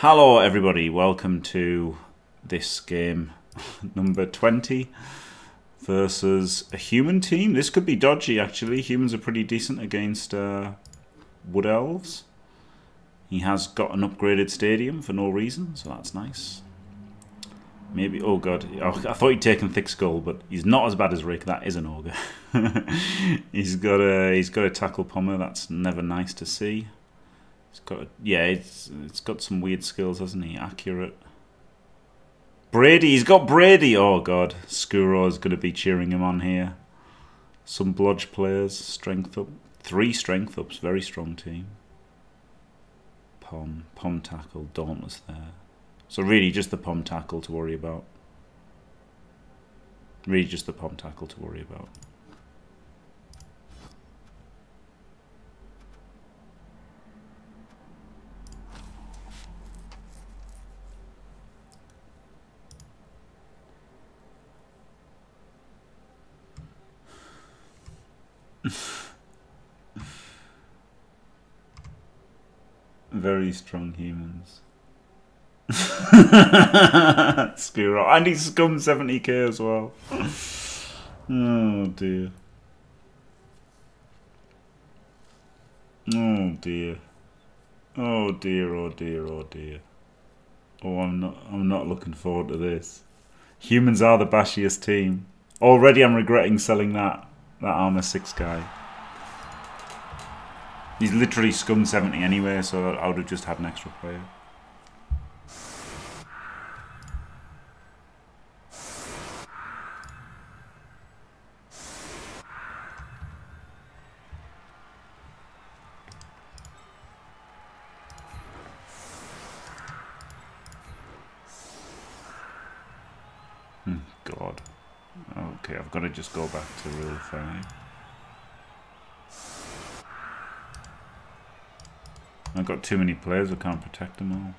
Hello everybody, welcome to this game number 20 versus a human team. This could be dodgy actually, humans are pretty decent against uh, Wood Elves. He has got an upgraded stadium for no reason, so that's nice. Maybe, oh god, oh, I thought he'd taken Thick Skull, but he's not as bad as Rick, that is an Ogre. he's got a he's got a Tackle Pommer, that's never nice to see. It's got, yeah, it's it's got some weird skills, hasn't he? Accurate. Brady, he's got Brady. Oh god, Skuro is going to be cheering him on here. Some blodge players, strength up, three strength ups, very strong team. Pom, pom tackle, dauntless there. So really, just the pom tackle to worry about. Really, just the pom tackle to worry about. Very strong humans. Skuro. And he's scum 70k as well. oh dear. Oh dear. Oh dear, oh dear, oh dear. Oh, I'm not I'm not looking forward to this. Humans are the bashiest team. Already I'm regretting selling that that armor 6 guy. He's literally scum 70 anyway, so I would have just had an extra player. Hmm, God. Okay, I've got to just go back to rule 5. I've got too many players, I can't protect them all.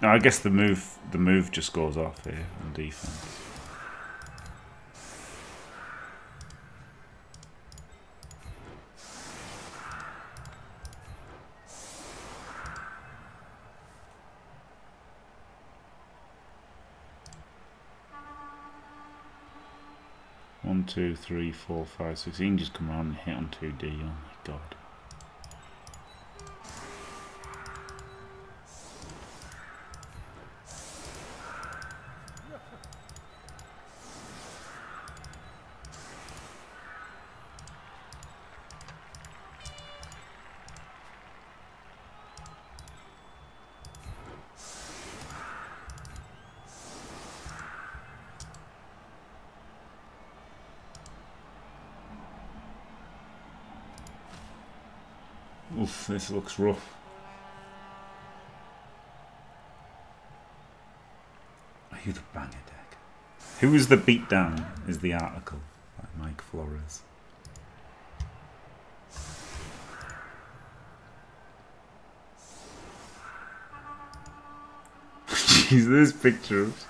No, I guess the move the move just goes off here on defense. One, two, three, four, five, six. He can just come around and hit on 2D. Oh my god. This looks rough. Are you the banger deck? Who is the beatdown? Is the article by Mike Flores. Jeez, this picture of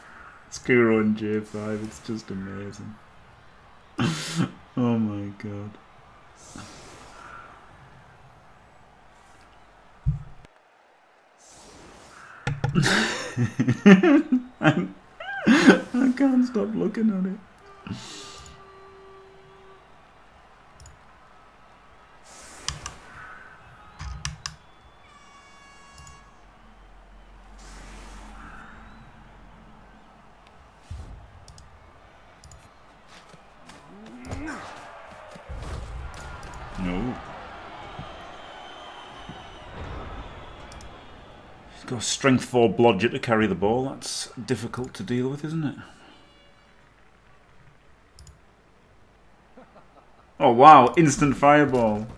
Skuro and J5, it's just amazing. oh my god. I looking at it. Strength 4 blodger to carry the ball. That's difficult to deal with, isn't it? Wow, instant fireball.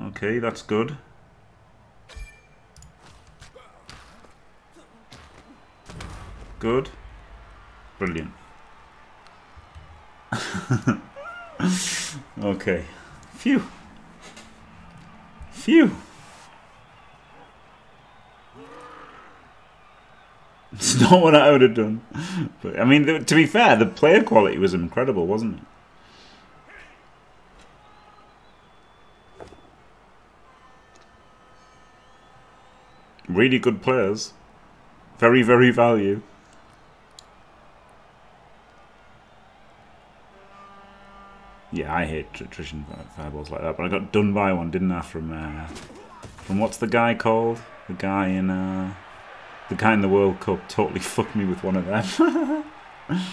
Okay, that's good. Good. Brilliant. okay. Phew. Phew. It's not what I would have done. But I mean, to be fair, the player quality was incredible, wasn't it? Really good players. Very, very value. Yeah, I hate attrition fireballs like that, but I got done by one, didn't I? From uh, from what's the guy called? The guy in uh, the guy in the World Cup totally fucked me with one of them.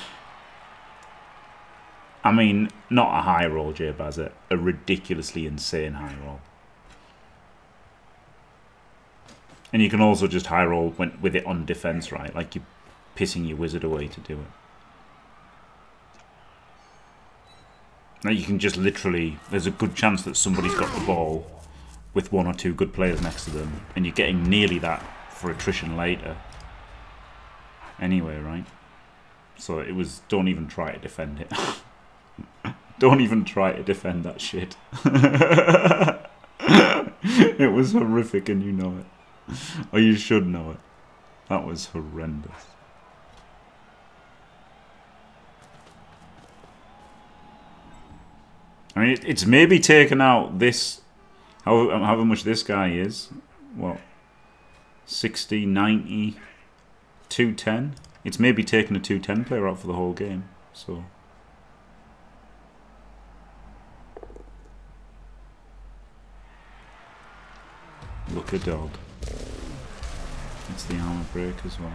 I mean, not a high roll, Jay Bazzett. A ridiculously insane high roll. And you can also just high roll when, with it on defense, right? Like you're pissing your wizard away to do it. Now you can just literally, there's a good chance that somebody's got the ball with one or two good players next to them, and you're getting nearly that for attrition later. Anyway, right? So it was, don't even try to defend it. don't even try to defend that shit. it was horrific and you know it. Or you should know it. That was horrendous. I mean, it's maybe taken out this, however, however much this guy is. What? 60, 90, 210? It's maybe taken a 210 player out for the whole game. So. Look a dog. It's the armor break as well.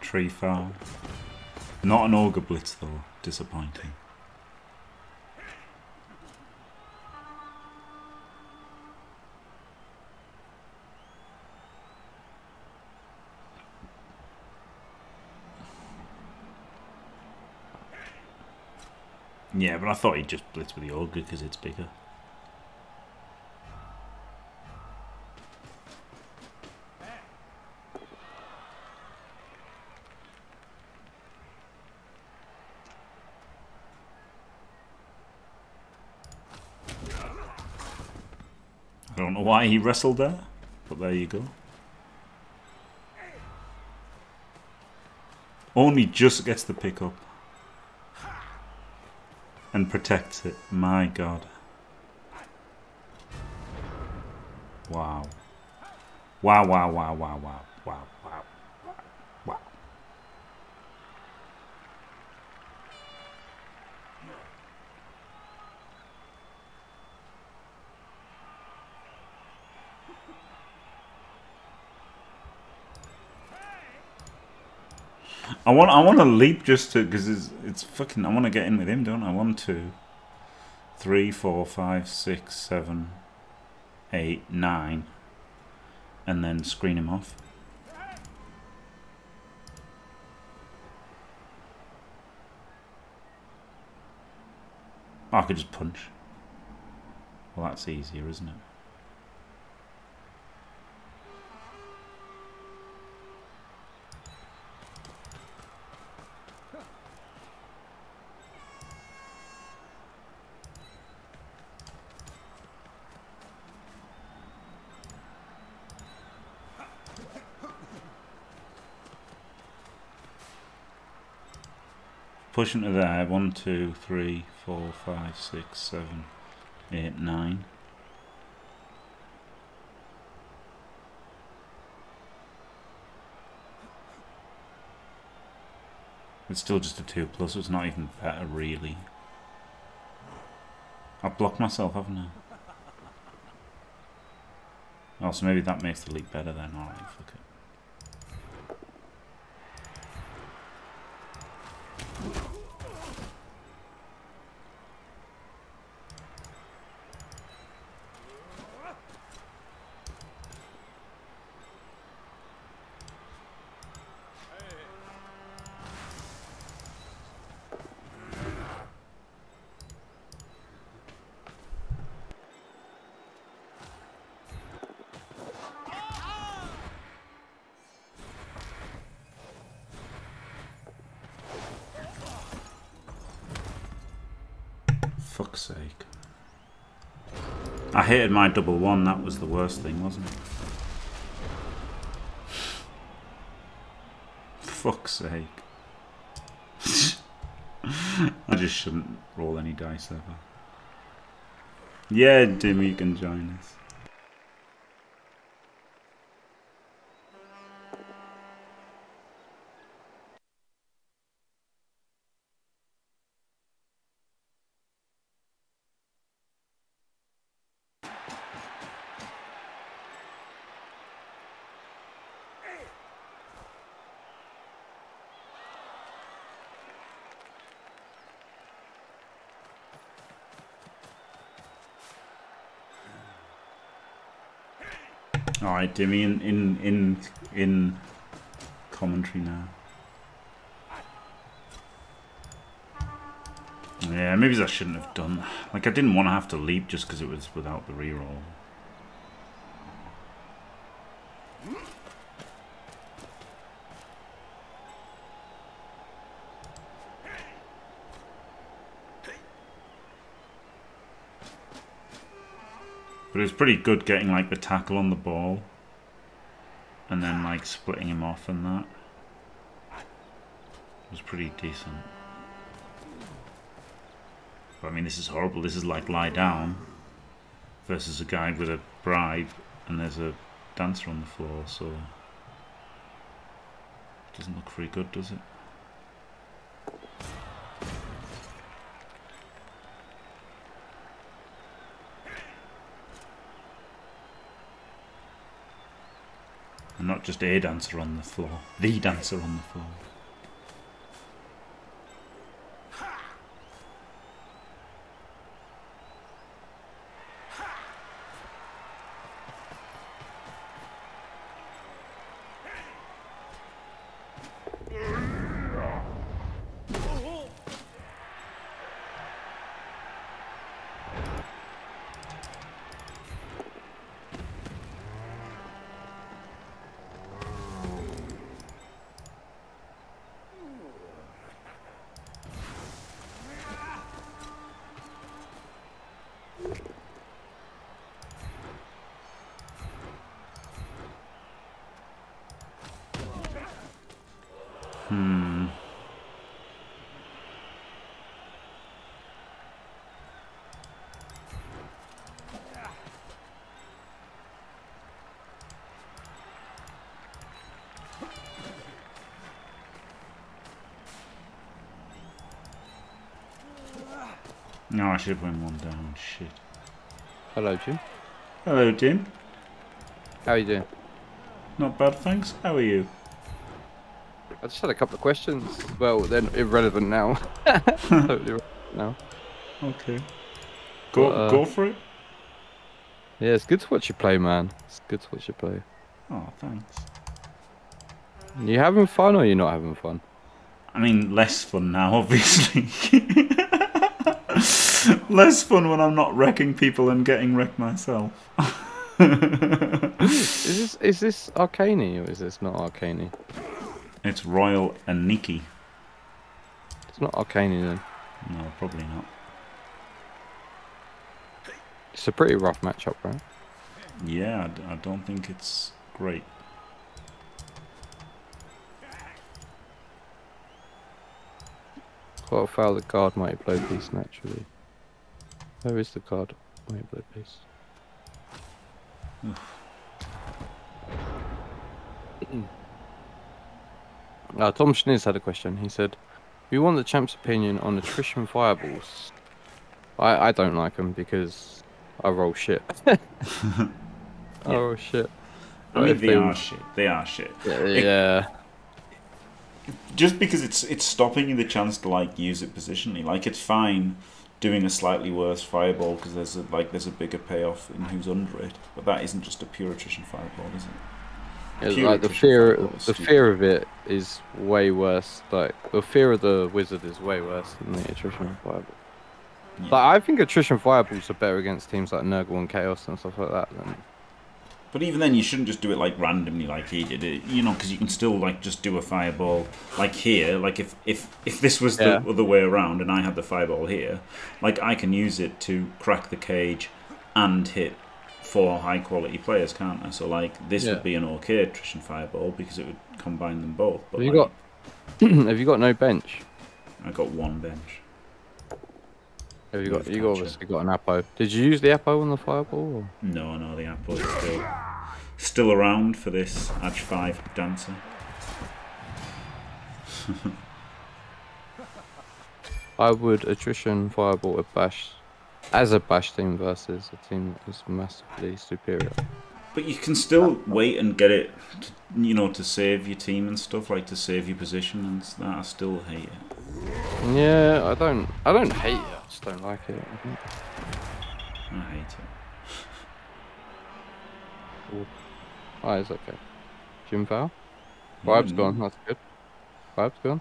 Tree foul. Not an ogre Blitz though, disappointing. Yeah, but I thought he'd just blitz with the ogre because it's bigger. I don't know why he wrestled there, but there you go. Only just gets the pick up and protects it. My god. Wow. Wow, wow, wow, wow, wow, wow, wow, wow. I want I want to leap just to because it's it's fucking I want to get in with him, don't I? One, two, three, four, five, six, seven, eight, nine, and then screen him off. Oh, I could just punch. Well, that's easier, isn't it? Pushing into there. One, two, three, four, five, six, seven, eight, nine. It's still just a 2 plus, so it's not even better really. I've blocked myself, haven't I? Oh, so maybe that makes the leap better then. Alright, fuck it. Sake. I hated my double one, that was the worst thing, wasn't it? fuck's sake. I just shouldn't roll any dice ever. Yeah, Dim, you can join us. All right, Dimmy, in in in in commentary now. Yeah, maybe I shouldn't have done. Like, I didn't want to have to leap just because it was without the reroll. But it was pretty good getting like the tackle on the ball and then like splitting him off and that. It was pretty decent. But I mean this is horrible. This is like lie down versus a guy with a bribe and there's a dancer on the floor, so it doesn't look very good, does it? Just a dancer on the floor, the dancer on the floor. I should win one down. Shit. Hello, Jim. Hello, Jim. How are you doing? Not bad, thanks. How are you? I just had a couple of questions. Well, they're irrelevant now. totally irrelevant now. Okay. Go, But, uh, go for it. Yeah, it's good to watch you play, man. It's good to watch you play. Oh, thanks. You having fun or you not having fun? I mean, less fun now, obviously. less fun when I'm not wrecking people and getting wrecked myself. Is this is this Arcane or is this not Arcane? it's Royal and Nikki. It's not Arcane then. No, probably not. It's a pretty rough matchup, right? Yeah, I don't think it's great. Quite a foul the guard mighty blow piece naturally. Where is the card? mighty blow piece? Uh, Tom Schniz had a question. He said, "We want the champ's opinion on attrition fireballs. I I don't like them because I roll shit. I roll shit. I mean, they they- are shit. They are shit. Yeah, yeah. Just because it's it's stopping you the chance to like use it positionally. Like it's fine doing a slightly worse fireball because there's a like there's a bigger payoff in who's under it. But that isn't just a pure attrition fireball, is it? Pure like the fear, the stupid. fear of it is way worse. Like the fear of the wizard is way worse than the attrition fireball. Yeah. Like I think attrition fireballs are better against teams like Nurgle and Chaos and stuff like that. Than But even then, you shouldn't just do it like randomly, like he did it. You know, because you can still like just do a fireball, like here. Like if if if this was the Yeah. other way around, and I had the fireball here, like I can use it to crack the cage and hit four high quality players, can't I? So like this Yeah. would be an okay attrition fireball because it would combine them both. But Have you like, got Have you got no bench? I got one bench. Have you got? You Thatcher. obviously got an Apo. Did you use the Apo on the fireball? Or? No, no, the Apo is still still around for this Edge Five dancer. I would attrition fireball a bash as a bash team versus a team that is massively superior. But you can still wait and get it, to, you know, to save your team and stuff, like to save your position and s- that. I still hate it. Yeah, I don't. I don't hate it. I just don't like it. I think. I hate it. Oh, it's okay. Jim Foul. Vibe's Yeah, gone. That's good. Vibe's gone.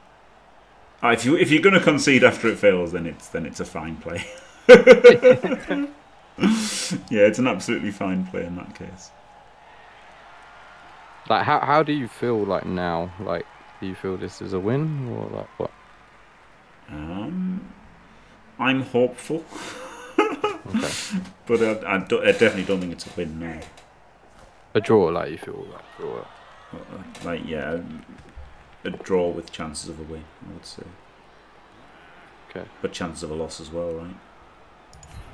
Ah, if you if you're gonna concede after it fails, then it's then it's a fine play. yeah, it's an absolutely fine play in that case. Like, how how do you feel like now? Like, do you feel this is a win or like what? Um, I'm hopeful, Okay. but I, I, do- I definitely don't think it's a win now. a draw, like you feel like draw. Uh, Like yeah, a draw with chances of a win, I would say. Okay. But chances of a loss as well, right?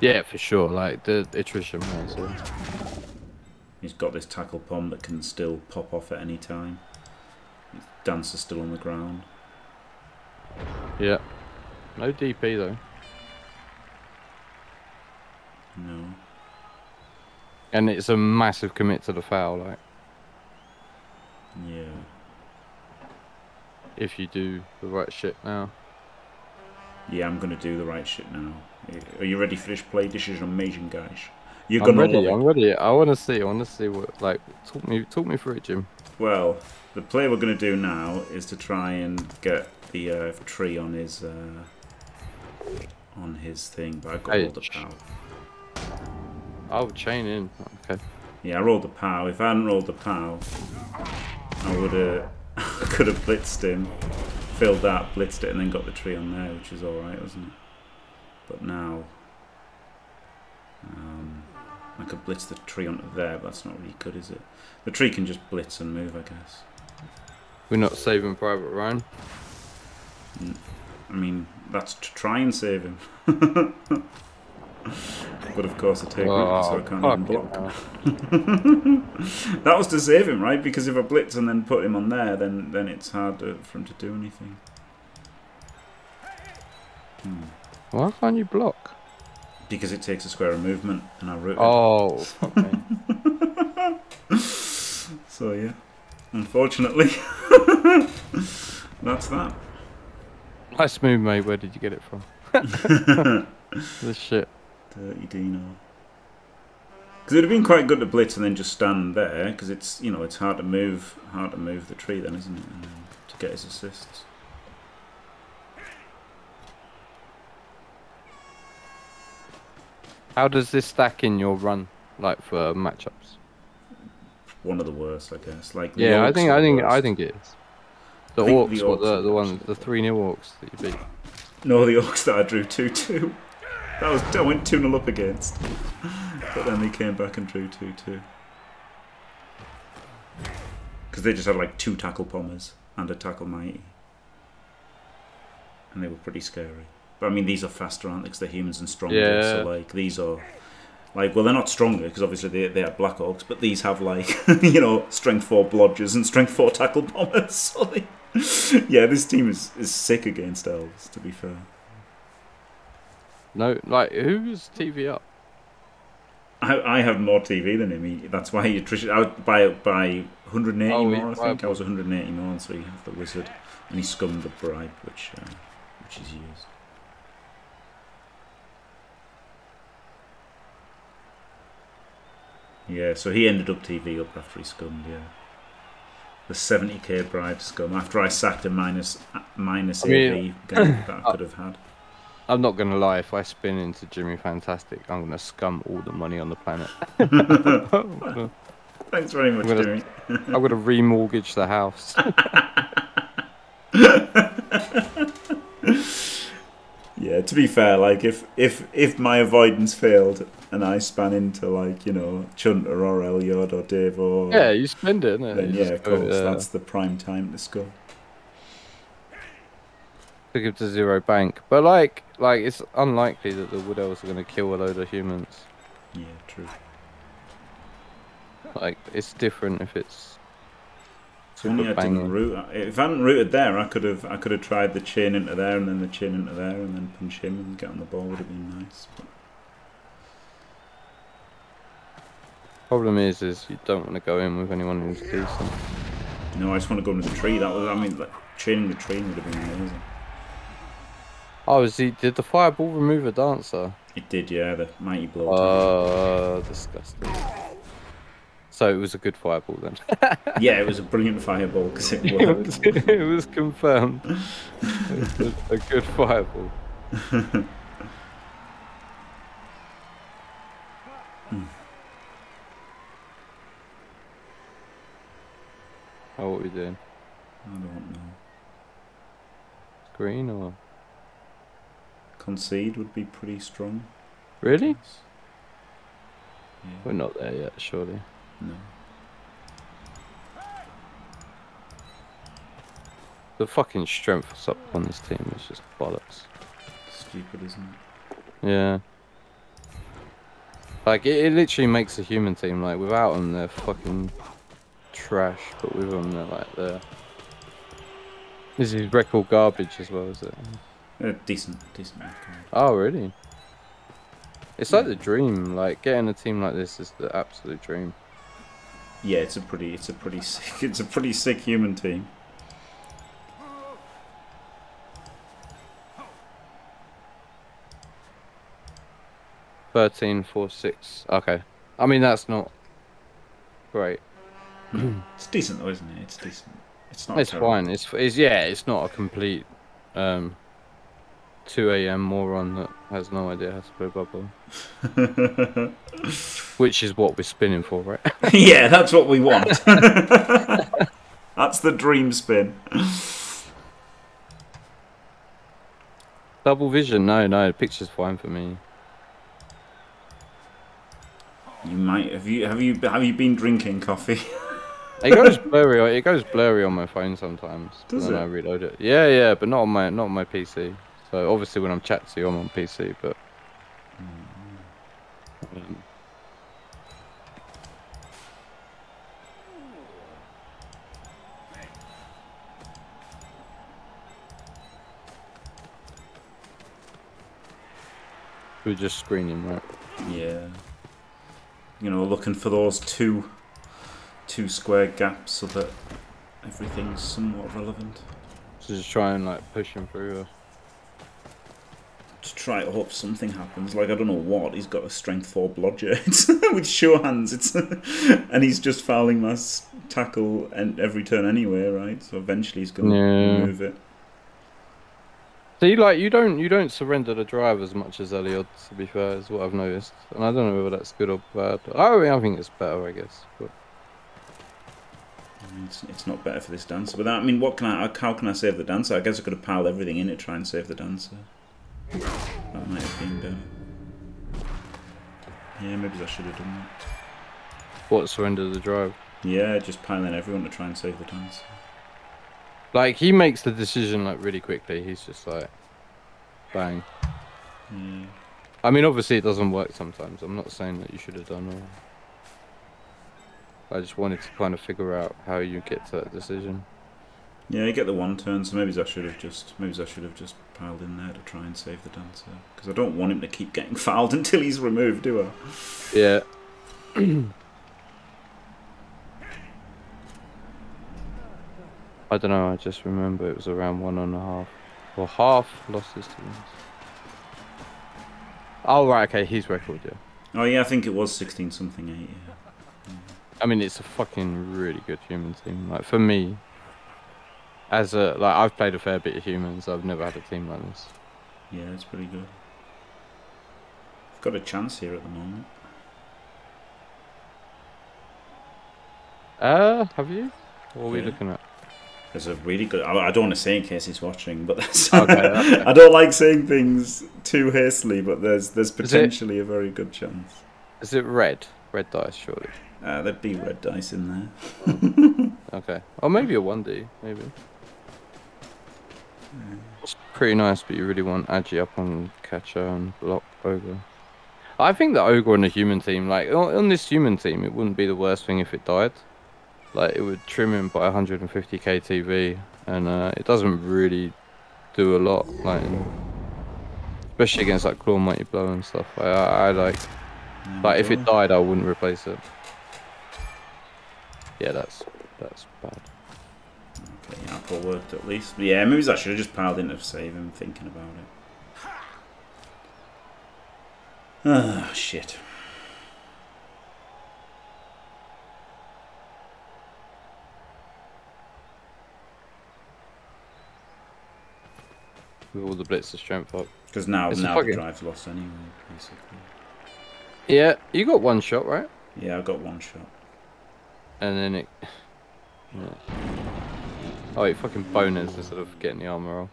Yeah, for sure. Like the attrition. So. He's got this tackle pom that can still pop off at any time. His dancer's still on the ground. Yeah. No DP though. No. And it's a massive commit to the foul, like Yeah. if you do the right shit now. Yeah, I'm gonna do the right shit now. Are you ready for this play? This is amazing, guys. You're I'm gonna ready. I'm ready. I wanna see, I wanna see what like talk me talk me through it, Jim. Well, the play we're going to do now is to try and get the uh, tree on his uh, on his thing. But I got Hey, rolled the sh- pow. Oh chain in. Okay. Yeah, I rolled the pow. If I hadn't rolled the pow, I would have could have blitzed him, filled that, blitzed it, and then got the tree on there, which is all right, wasn't it? But now, um, I could blitz the tree onto there, but that's not really good, is it? The tree can just blitz and move, I guess. We're not saving Private Ryan. I mean, that's to try and save him. but of course, I take weakness, so I can't even Oh, block. That was to save him, right? Because if I blitz and then put him on there, then then it's harder for him to do anything. Hmm. Why can't you block? Because it takes a square of movement, and I root. Oh, okay. So yeah, unfortunately, that's that. nice move, mate. Where did you get it from? this shit. Dirty Dino. Because it'd have been quite good to blitz and then just stand there, because it's you know it's hard to move, hard to move the tree then, isn't it? And then to get his assists. How does this stack in your run, like for matchups? One of the worst, I guess. Like Yeah, I think I think I think it is. The I orcs, the Orcs are the the worst. ones, the three new orcs that you beat. No, the Orcs that I drew two two. That was I went two 0 up against, but then they came back and drew two two. Because they just had like two tackle bombers and a tackle mighty, and they were pretty scary. But I mean, these are faster, aren't they? Because they're humans and stronger. Yeah. So like these are. Like, well, they're not stronger because obviously they, they are Black Orcs, but these have like, you know, strength four blodgers and strength four tackle bombers. So they, yeah, this team is, is sick against elves. To be fair, No, like who's TV up? I, I have more TV than him. That's why he attrition. I would by by 180 Oh, more. I think I was 180 more, so you have the wizard, and he scummed the bribe, which uh, which is used. Yeah, so he ended up TV up after he scummed. Yeah, the 70k bribe scum after I sacked a minus minus I mean- AV game that I could have had. I'm not gonna lie. If I spin into Jimmy Fantastic, I'm gonna scum all the money on the planet. Gonna, Thanks very much, I'm gonna- Jimmy. I'm gonna remortgage the house. Yeah, to be fair, like if if if my avoidance failed and I span into like you know Chunter or Elliot or Dave or yeah, you spend it, innit? then yeah, just of go, course uh, that's the prime time to score. To give to zero bank. But like, like it's unlikely that the wood elves are going to kill a load of humans. Yeah, true. Like it's different if it's If only I super didn't root. Uh, if I hadn't rooted there, I could have. I could have tried the chain into there and then the chain into there and then punch him and get on the ball would have been nice. But Problem is, is you don't want to go in with anyone who's decent. no, I just want to go into the tree. That was. I mean, like, chaining the tree would have been amazing. Oh, is he? Did the fireball remove a dancer? It did, yeah. The mighty blow. Oh, disgusting. So it was a good fireball then. yeah, it was a brilliant fireball because it worked. was, it was confirmed. It was a good fireball. Hmm. Oh, what are we doing? I don't know. Green or Concede would be pretty strong. really? Yeah. We're not there yet, surely. No. The fucking strength up on this team is just bollocks. Stupid, isn't it? Yeah. Like it, it literally makes a human team. Like without them, they're fucking trash. But with them, they're like they're. This is record garbage as well, is it? Uh, decent, decent. Oh really? It's like the dream. Like getting a team like this is the absolute dream. Yeah, it's a pretty, it's a pretty sick, it's a pretty sick human team. Thirteen, four, six. Okay. I mean that's not great. It's decent though, isn't it? It's decent. It's not. It's terrible. fine. It's, it's yeah. It's not a complete um, 2 a.m. moron that has no idea how to play bubble. Which is what we're spinning for, right? yeah, that's what we want. that's the dream spin. Double vision? No, no. The picture's fine for me. You might have you have you have you been drinking coffee? It goes blurry. It goes blurry on my phone sometimes. Does when it? I reload it. Yeah, yeah, but not on my not on my PC. So obviously when I'm chatting to you, I'm on PC. But um, we're just screening, right? yeah. You know, looking for those two two square gaps so that everything's somewhat relevant. So just try and like push him through. uh, To try to hope something happens. Like I don't know what. He's got a strength four blodger with sure hands. It's and he's just fouling my tackle and every turn anyway, right? So eventually he's going to Yeah. remove it. See, like you don't you don't surrender the drive as much as Elliot. To be fair, is what I've noticed, and I don't know whether that's good or bad. I mean, I think it's better, I guess. But I mean, It's, it's not better for this dancer. But that, I mean, what can I? How can I save the dancer? I guess I could have piled everything in it to try and save the dancer. That might have been better. Yeah, maybe I should have done that. what surrender the drive? Yeah, just piling everyone to try and save the dancer. Like he makes the decision like really quickly. He's just like, bang. Yeah. I mean, obviously it doesn't work sometimes. I'm not saying that you should have done all. I just wanted to kind of figure out how you get to that decision. Yeah, you get the one turn, so maybe I should have just maybe I should have just piled in there to try and save the dancer because I don't want him to keep getting fouled until he's removed, do I? Yeah. I don't know. I just remember it was around one and a half, or half losses to wins. Oh right, okay, his record, yeah. Oh yeah, I think it was sixteen something eight. Yeah. I mean, it's a fucking really good human team. Like for me, as a like, I've played a fair bit of humans. I've never had a team like this. Yeah, it's pretty good. I've got a chance here at the moment. Uh, have you? What are we looking at? There's a really good. I I don't want to say in case he's watching, but that's, Okay, okay. I don't like saying things too hastily. But there's there's it- potentially a very good chance. Is it red? Red dice, surely. Uh, there'd be red dice in there. Okay. Or maybe a one D, maybe. It's pretty nice, but you really want Agi up on catcher and block ogre. I think the ogre on the human team, like on, this human team, it wouldn't be the worst thing if it died. Like it would trim him by 150 KTV, and uh, it doesn't really do a lot. Like especially against like claw mighty blow and stuff. I, I, I like. Like if it died, I wouldn't replace it. Yeah, that's that's bad. Okay, Apo worked at least. But yeah, maybe I should have just piled in to save him thinking about it. Ah, shit. With all the blitz to strength up. Because now, It's now the drive's lost anyway, basically. Yeah, you got one shot, right? Yeah, I got one shot. And then it. Yeah. Oh, wait, fucking bonus instead of getting the armor roll.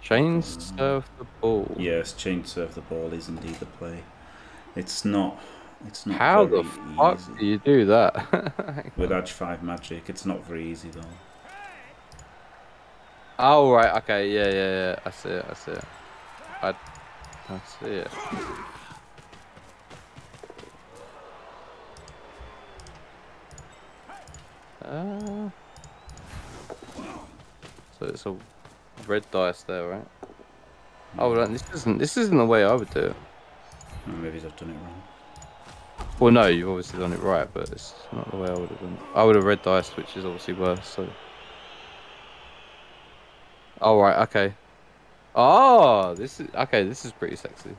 Chains serve the ball. Yes, chain serve the ball is indeed the play. It's not. It's not. How the fuck easy. do you do that? With Edge 5 magic, it's not very easy though. oh, right, okay, yeah, yeah, yeah. I see it, I see it. I, I see it. Uh, so it's a red dice there, right? Oh, well, this isn't this isn't the way I would do it. Maybe I've done it wrong. Well, no, you've obviously done it right, but it's not the way I would have done. it. I would have red dice, which is obviously worse. So. Oh right, okay. Oh, this is okay. This is pretty sexy.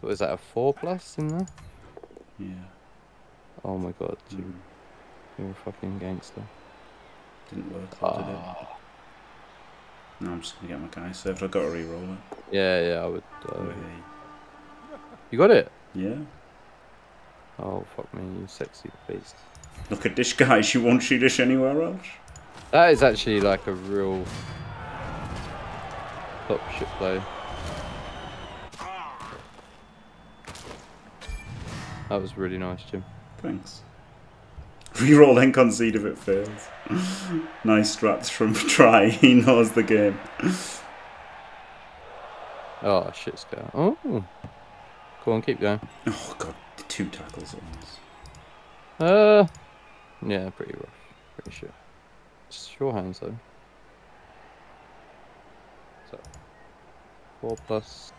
So is that a four plus in there? Yeah. Oh my god, Mm. you're a fucking gangster. Didn't work though, did it? Ah. No, I'm just gonna get my guy served. I've got to re-roll it. Yeah, yeah, I would. Uh, Way. you got it. Yeah. Oh fuck me, you sexy beast. Look at this guy. She won't shoot us anywhere else. That is actually like a real top shit play. That was really nice, Jim. Thanks. Reroll then concede if it fails. nice strats from Try. He knows the game. Oh shit, scout. Oh, go on, keep going. Oh god, two tackles once. Uh, yeah, pretty rough, pretty Sure hands though. So, four plus,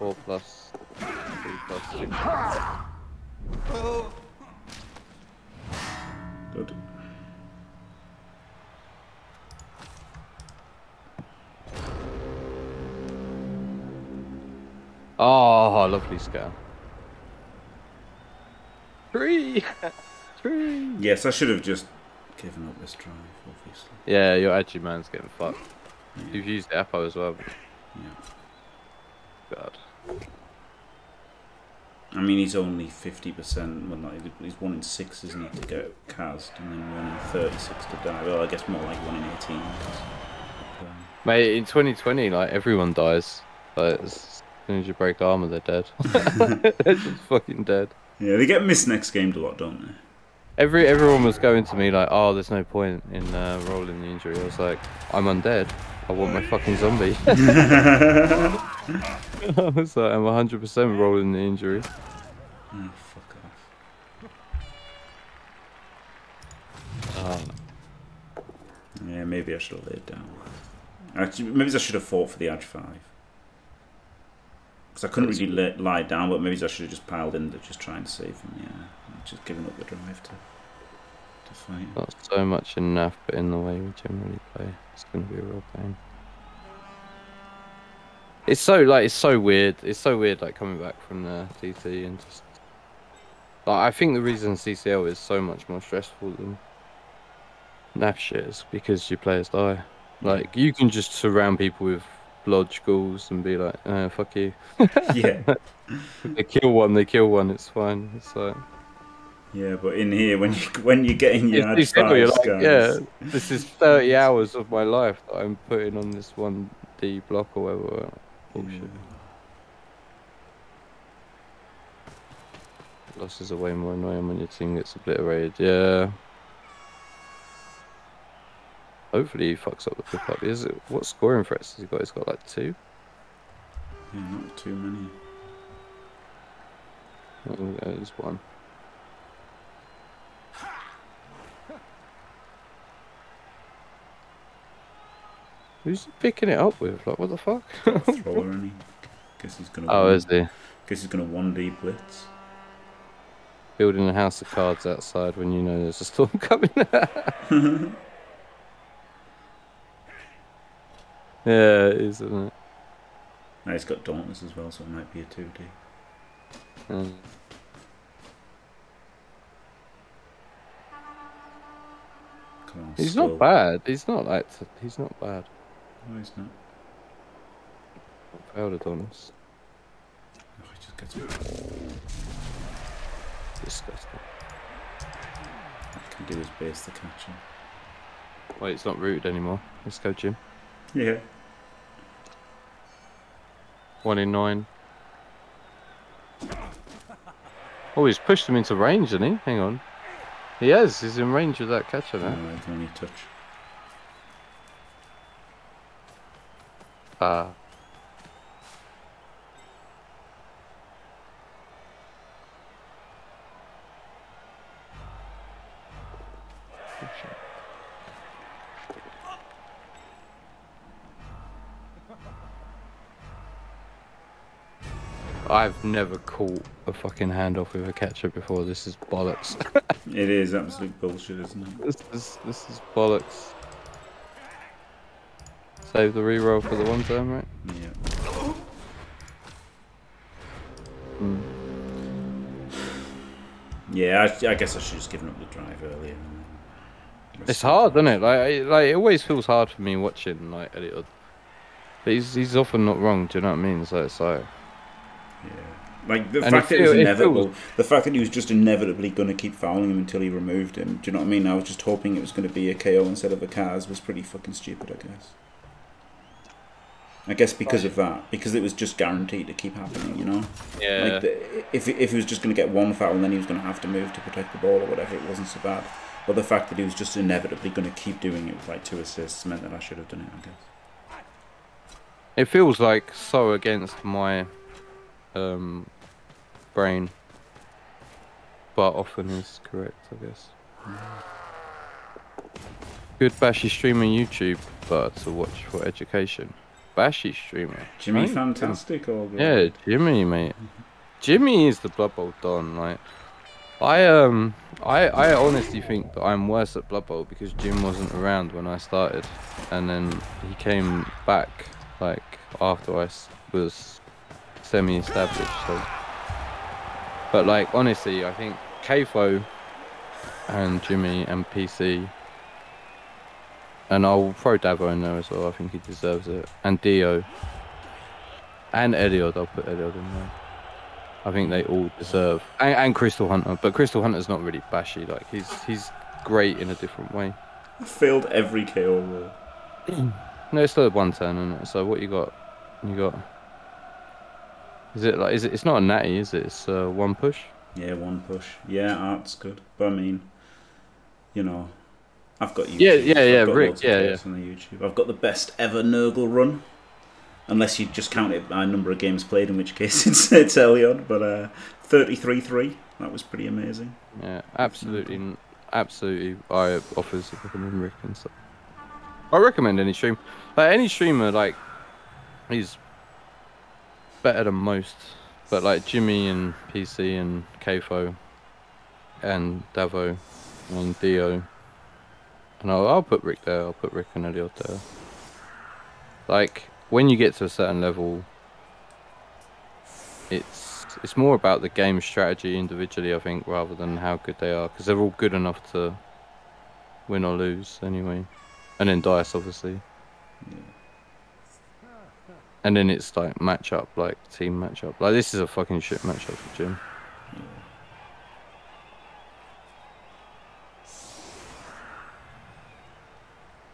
four plus, three plus six. Good. Oh, lovely scout. Three, three. Yes, I should have just given up this drive, obviously. Yeah, your edgy man's getting fucked. Yeah. You've used the Apo as well. yeah. God. I mean, he's only 50%, well, not, he's 1 in 6, isn't he, to get cast, and then 1 in 36 to die. Well, I guess more like 1 in 18. 'cause, um, Mate, in 2020, like everyone dies. Like as soon as you break armor, they're dead. they're just fucking dead. yeah, they get missed next game a lot, don't they? Every everyone was going to me like, "Oh, there's no point in uh, rolling the injury." I was like, "I'm undead. I want my fucking zombie." I was like, "I'm 100% rolling the injury." Oh, fuck off. Oh, Yeah, maybe I should have laid down. Actually, maybe I should have fought for the edge 5. Because I couldn't really lay, lie down, but maybe I should have just piled in to just try and save him, yeah. Just giving up the drive to, to fight. not so much in NAF, but in the way we generally play, it's gonna be a real pain. It's so like it's so weird. It's so weird like coming back from the TT and just like I think the reason CCL is so much more stressful than NAF shit is because your players die. Like you can just surround people with blodge ghouls and be like, uh, "Fuck you." yeah. They kill one, they kill one. It's fine. It's like Yeah, but in here, when you when you're getting your It's edge CCL, you're 5s, like, guys, yeah, this is 30 hours of my life that I'm putting on this one D block or whatever. Oh, hmm. Bullshit. Losses are way more annoying when your team gets obliterated. Yeah. Hopefully he fucks up the pick up. Is it what scoring threats has he got? He's got like two. Yeah, not too many. Oh, There's one. Who's he picking it up with? Like, what the fuck? Thrower, any? Guess he's gonna. oh, one- is he Guess he's gonna one D blitz. building a house of cards outside when you know there's a storm coming? yeah, it is, isn't it? Now he's got Dauntless as well, so it might be a two D. Mm. Come on. He's Skull. not bad. He's not like he's not bad. No, he's not. Failed Adonis. Oh, he just gets. Disgusting. I can do his base the catcher. Wait, it's not rooted anymore. Let's go, Jim. Yeah. One in nine. Oh, he's pushed him into range, hasn't he? Hang on. He has. He's in range of that catcher No, now. I can only touch. Ah. I've never caught a fucking handoff with a catcher before. This is bollocks. It is absolute bullshit, isn't it? this is this is bollocks. Save the reroll for the one turn, right? Yeah. Mm. Yeah, I, I guess I should just given up the drive earlier. and It's hard, isn't it? Like, I- like it always feels hard for me watching like Elliot. But he's he's often not wrong. Do you know what I mean? So it's like Yeah. Like the And fact it that it was it inevitable, feels- the fact that he was just inevitably going to keep fouling him until he removed him. Do you know what I mean? I was just hoping it was going to be a KO instead of a cas was pretty fucking stupid. I guess. I guess because of that, because it was just guaranteed to keep happening. You know, yeah. like the, if if he was just going to get one foul and then he was going to have to move to protect the ball or whatever, it wasn't so bad. But the fact that he was just inevitably going to keep doing it with like two assists meant that I should have done it. I guess. It feels like so against my um, brain, but often is correct, I guess. Good Bashy stream on YouTube, but to watch for education. Bashy streamer. Jimmy, Right? fantastic. Or Yeah, Jimmy, mate. Jimmy is the Blood Bowl Don. Like, I um, I I honestly think that I'm worse at Blood Bowl because Jim wasn't around when I started, and then he came back like after I was semi-established. So, but like honestly, I think Kfo and Jimmy and PC. And I'll throw Davo in there as well. I think he deserves it. And Dio. And Elliot, I'll put Elliot in there. I think they all deserve, and, and Crystal Hunter, but Crystal Hunter's not really bashy. Like he's he's great in a different way. I failed every KO. No, it's still a one turn, isn't it? So what you got? You got. Is it like? Is it? It's not a natty, is it? It's uh, one push. Yeah, one push. Yeah, art's good. But I mean, you know, I've got YouTube. Yeah, yeah, yeah, Rick, of yeah, on the YouTube. I've got the best ever Nurgle run. Unless you just count it by number of games played, in which case it's, it's Elion. But uh, 33-3, that was pretty amazing. Yeah, absolutely, absolutely. I offers if I can remember Rick and stuff. I recommend any stream. Like any streamer, like he's better than most. But like Jimmy and PC and Kfo and Davo and Dio, and I'll, put Rick there. I'll put Rick and Elliot there. Like when you get to a certain level, it's it's more about the game strategy individually, I think, rather than how good they are, because they're all good enough to win or lose anyway. And then dice, obviously. Yeah. And then it's like matchup, like team matchup. Like this is a fucking shit matchup for Jim.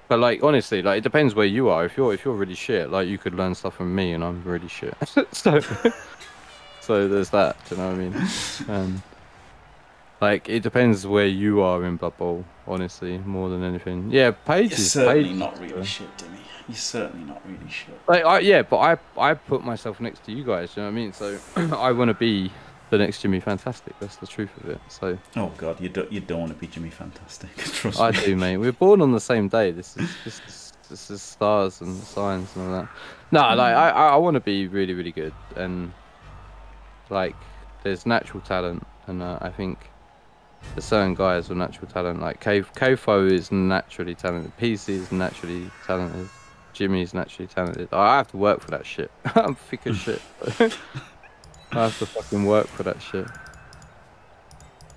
But like honestly, like it depends where you are. If you're if you're really shit, like you could learn stuff from me, and I'm really shit. so, so there's that. Do you know what I mean? Um, Like it depends where you are in Blood Bowl, honestly, more than anything. Yeah, Paige You're is certainly Paige- not really shit, Dimmy. You're certainly not really shit. Like I, yeah, but I I put myself next to you guys. You know what I mean? So I want to be the next Jimmy Fantastic. That's the truth of it. So Oh god, you don't you don't want to be Jimmy Fantastic. Trust I me. do, mate. We're born on the same day. This is this is, this is stars and signs and all that. No, like I I, I want to be really really good and like there's natural talent and uh, I think there's certain guys with natural talent. Like Kofo is naturally talented. PC is naturally talented. Jimmy's naturally talented. I have to work for that shit. I'm thick as shit. I have to fucking work for that shit.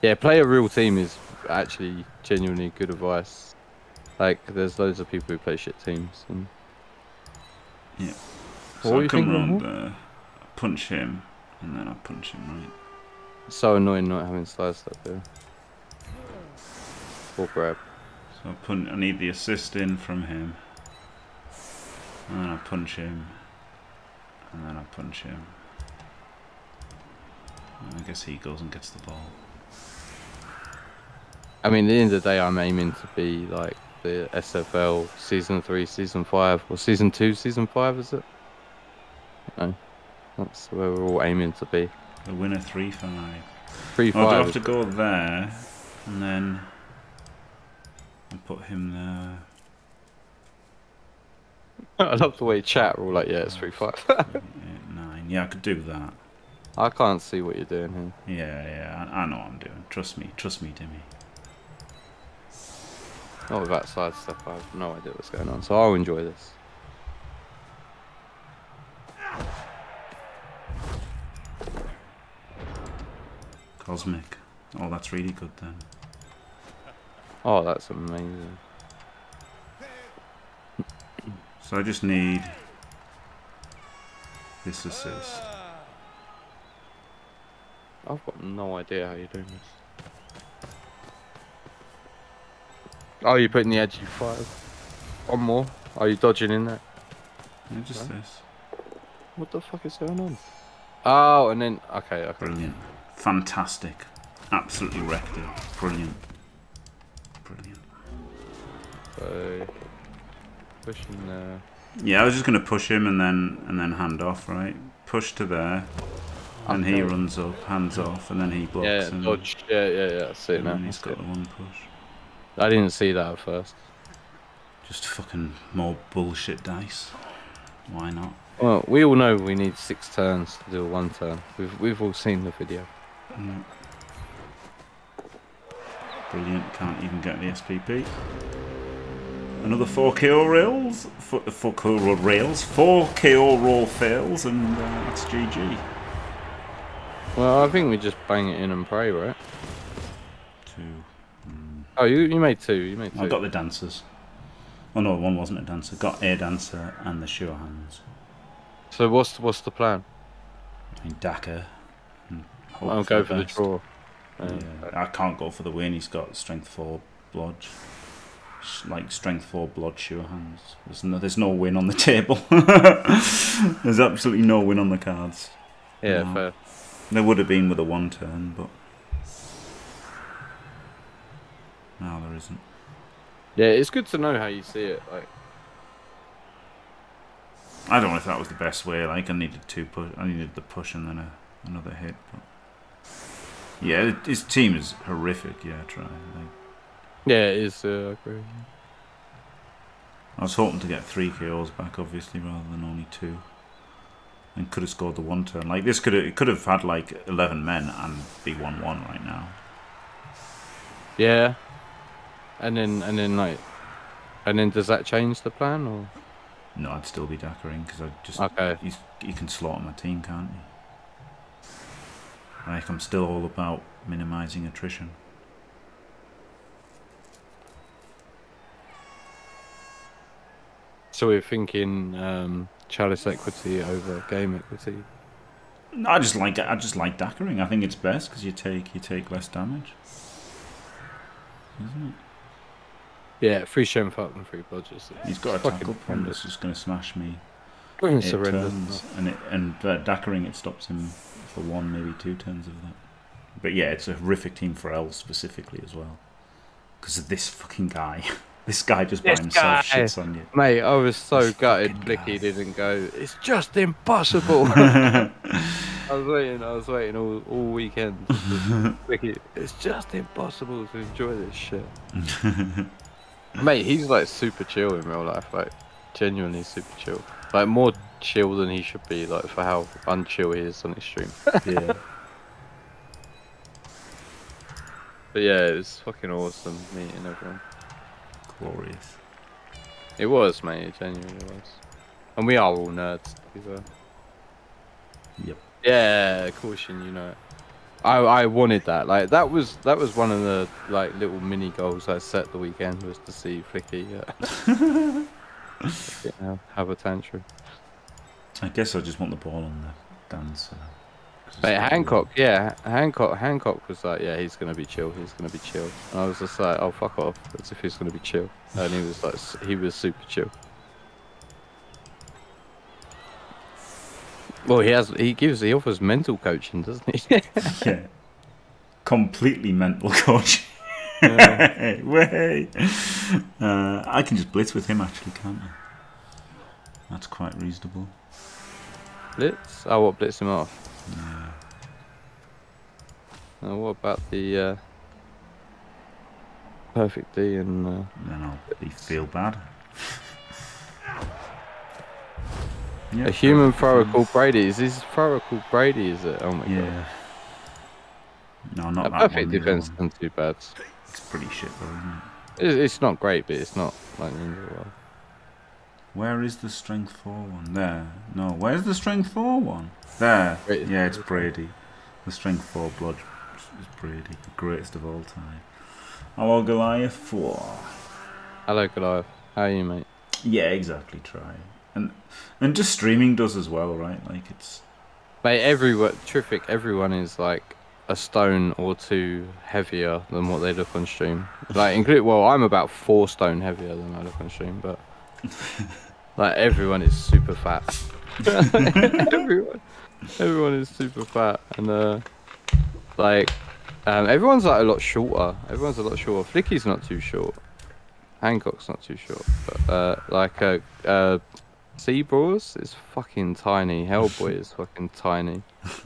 Yeah, play a real team is actually genuinely good advice. Like, there's loads of people who play shit teams. And Yeah. So were I come round there, punch him, and then I punch him right. it's so annoying not having side up there. Or grab. So I punch. I need the assist in from him, and then I punch him, and then I punch him. And guess he goes and gets the ball. I mean, at the end of the day, I'm aiming to be like the SFL season three, season five, or season two, season five, is it? No, that's where we're all aiming to be. The winner three five. Three, five. have to go there, and then I put him there. I love the way chat We're all like, yeah, it's three, five. Eight, nine. Yeah, I could do that. I can't see what you're doing here. Yeah, yeah, I, I know what I'm doing. Trust me, trust me, Dimmy. Not with that side step, I have no idea what's going on, so I'll enjoy this. Cosmic. Oh, that's really good then. Oh, that's amazing. So I just need this assist. I've got no idea how you're doing this. Oh, you're putting the edge five. One more. Are you dodging in there? Yeah, just Huh? this. What the fuck is going on? Oh, and then okay, okay. Brilliant. Fantastic. Absolutely wrecked it. Brilliant. Brilliant. So pushing there. Yeah, I was just gonna push him and then and then hand off, right? Push to there. And he runs up, hands off, and then he blocks Yeah, and, dodge. Yeah, yeah, yeah. I see it and now. I he's got the one push. I didn't see that at first. Just fucking more bullshit dice. Why not? Well, we all know we need six turns to do a one turn. We've we've all seen the video. Mm. Brilliant. Can't even get the SPP. Another 4 KO rails. 4, four KO roll rails. 4 KO roll fails, and uh, that's GG. Well, I think we just bang it in and pray, right? Two. Mm. Oh, you you made two. You made two. I got the dancers. Oh no, one wasn't a dancer. Got a dancer and the sure hands. So what's what's the plan? I mean, Daka. I'll go for the best. draw. Yeah, I can't go for the win. He's got strength four block, like strength four block sure hands. There's no, there's no win on the table. there's absolutely no win on the cards. yeah, No. fair. There would have been with a one turn, but no, there isn't. Yeah, it's good to know how you see it. Like, I don't know if that was the best way. Like I needed two push. I needed the push and then a, another hit. But yeah, his team is horrific. Yeah, try. Like, yeah, it is. Uh, I agree. I was hoping to get three KOs back, obviously, rather than only two. And could have scored the one turn. Like this could have, it could have had like eleven men and be one one right now. Yeah, and then and then like, and then does that change the plan or? No, I'd still be Dakering because I just Okay. he's, he can slaughter my team, can't he? Like I'm still all about minimising attrition. So we're thinking um, chalice equity over game equity. No, I just like I just like Dakering. I think it's best because you take you take less damage, isn't it? Yeah, free strength up and free blodgers. He's got a tackle point that's just going to smash me. Horrendous. turns, and it and uh, Dakering it stops him for one maybe two turns of that but yeah, it's a horrific team for L specifically as well. Because of this fucking guy. this guy just by This himself guy. shits on you. Mate, I was so This gutted fucking Blicky guy. didn't go. It's just impossible. I was waiting. I was waiting all, all weekend. Blicky, it's just impossible to enjoy this shit. Mate, he's like super chill in real life. Like genuinely super chill. Like more chill than he should be. Like for how unchill he is on his stream. yeah. But yeah, it was fucking awesome meeting everyone. Glorious. It was, mate. It genuinely was. And we are all nerds. To be fair. Yep. Yeah, caution, you know. I I wanted that. Like that was that was one of the like little mini goals I set the weekend was to see Flicky uh, have a tantrum. I guess I just want the ball on the dance. Uh, But Hancock, yeah, Hancock, Hancock was like, yeah, he's gonna be chill. He's gonna be chill. And I was just like, oh fuck off, as if he's gonna be chill. And he was like, he was super chill. Well, he has. He gives. He offers mental coaching, doesn't he? Yeah. Completely mental coach. Yeah. Way. Uh, I can just blitz with him actually, can't I? That's quite reasonable. Blitz? Oh, what blitz him off? Uh, what about the uh, perfect D and uh, Then I'll be feel bad. Yeah, a human thrower called Brady? Is this thrower called Brady? Is it? Oh my god. Yeah. No, not A that perfect one, defense isn't too bad. It's pretty shit though, isn't it? It- It's not great, but it's not like the end of the world. Where is the strength four one? There. No, where's the strength four one? There. Brady. Yeah, it's Brady. The strength four block is Brady, the greatest of all time. Hello, Goliath four. Hello, Goliath. How are you, mate? Yeah, exactly. Try and and just streaming does as well, right? Like it's Mate, everyone, terrific. Everyone is like a stone or two heavier than what they look on stream. Like, include. Well, I'm about four stone heavier than I look on stream, but like everyone is super fat. everyone, everyone is super fat, and uh, like, um, everyone's like a lot shorter. Everyone's a lot shorter. Flicky's not too short. Hancock's not too short, but uh, like uh, uh, Seabrawls is fucking tiny. Hellboy is fucking tiny.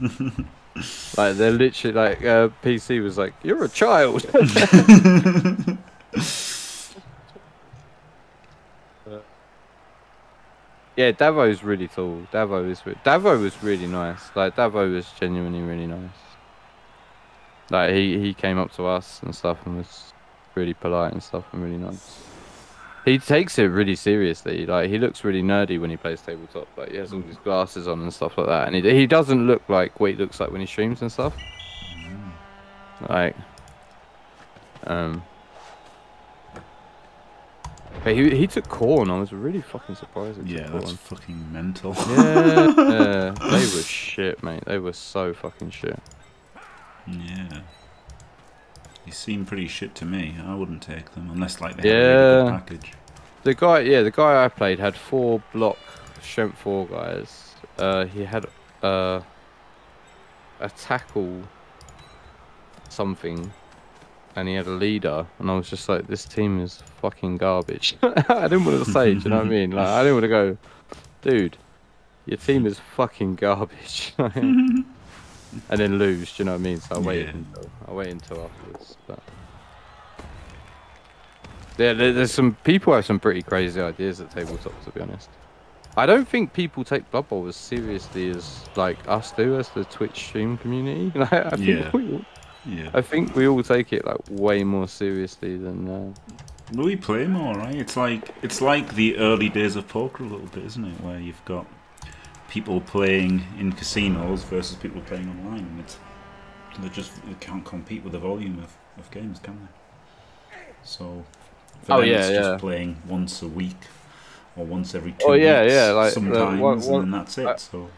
like they're literally like uh, PC was like, "You're a child." yeah, Davo's really tall. Davo is Davo was really nice. Like Davo was genuinely really nice. Like he he came up to us and stuff and was really polite and stuff and really nice. He takes it really seriously. Like he looks really nerdy when he plays tabletop. Like he has all these glasses on and stuff like that. And he he doesn't look like what he looks like when he streams and stuff. Like, um, but he he took corn. I was really fucking surprised. Yeah, that's corn. fucking mental. Yeah, yeah, they were shit, mate. They were so fucking shit. Yeah. They seem pretty shit to me. I wouldn't take them unless like they had a really good package. The guy, yeah, the guy I played had four block shrimp four guys. Uh, he had uh a tackle something, and he had a leader, and I was just like, this team is fucking garbage. I didn't want to say, do you know what I mean? Like, I didn't want to go, dude, your team is fucking garbage. and then lose, do you know what I mean? So I waited Yeah. until I waited until afterwards. But yeah, there, there's some people have some pretty crazy ideas at tabletop. To be honest, I don't think people take Blood Bowl as seriously as like us do as the Twitch stream community. Like, I think Yeah. we, all- Yeah. I think we all take it like way more seriously than. Uh, we play more, right? It's like it's like the early days of poker a little bit, isn't it? Where you've got people playing in casinos versus people playing online, and it's they just they can't compete with the volume of, of games, can they? So for Oh, them, yeah, it's yeah. just playing once a week or once every two Oh, yeah, weeks, yeah, like, the sometimes, one- one- and then that's it. I- so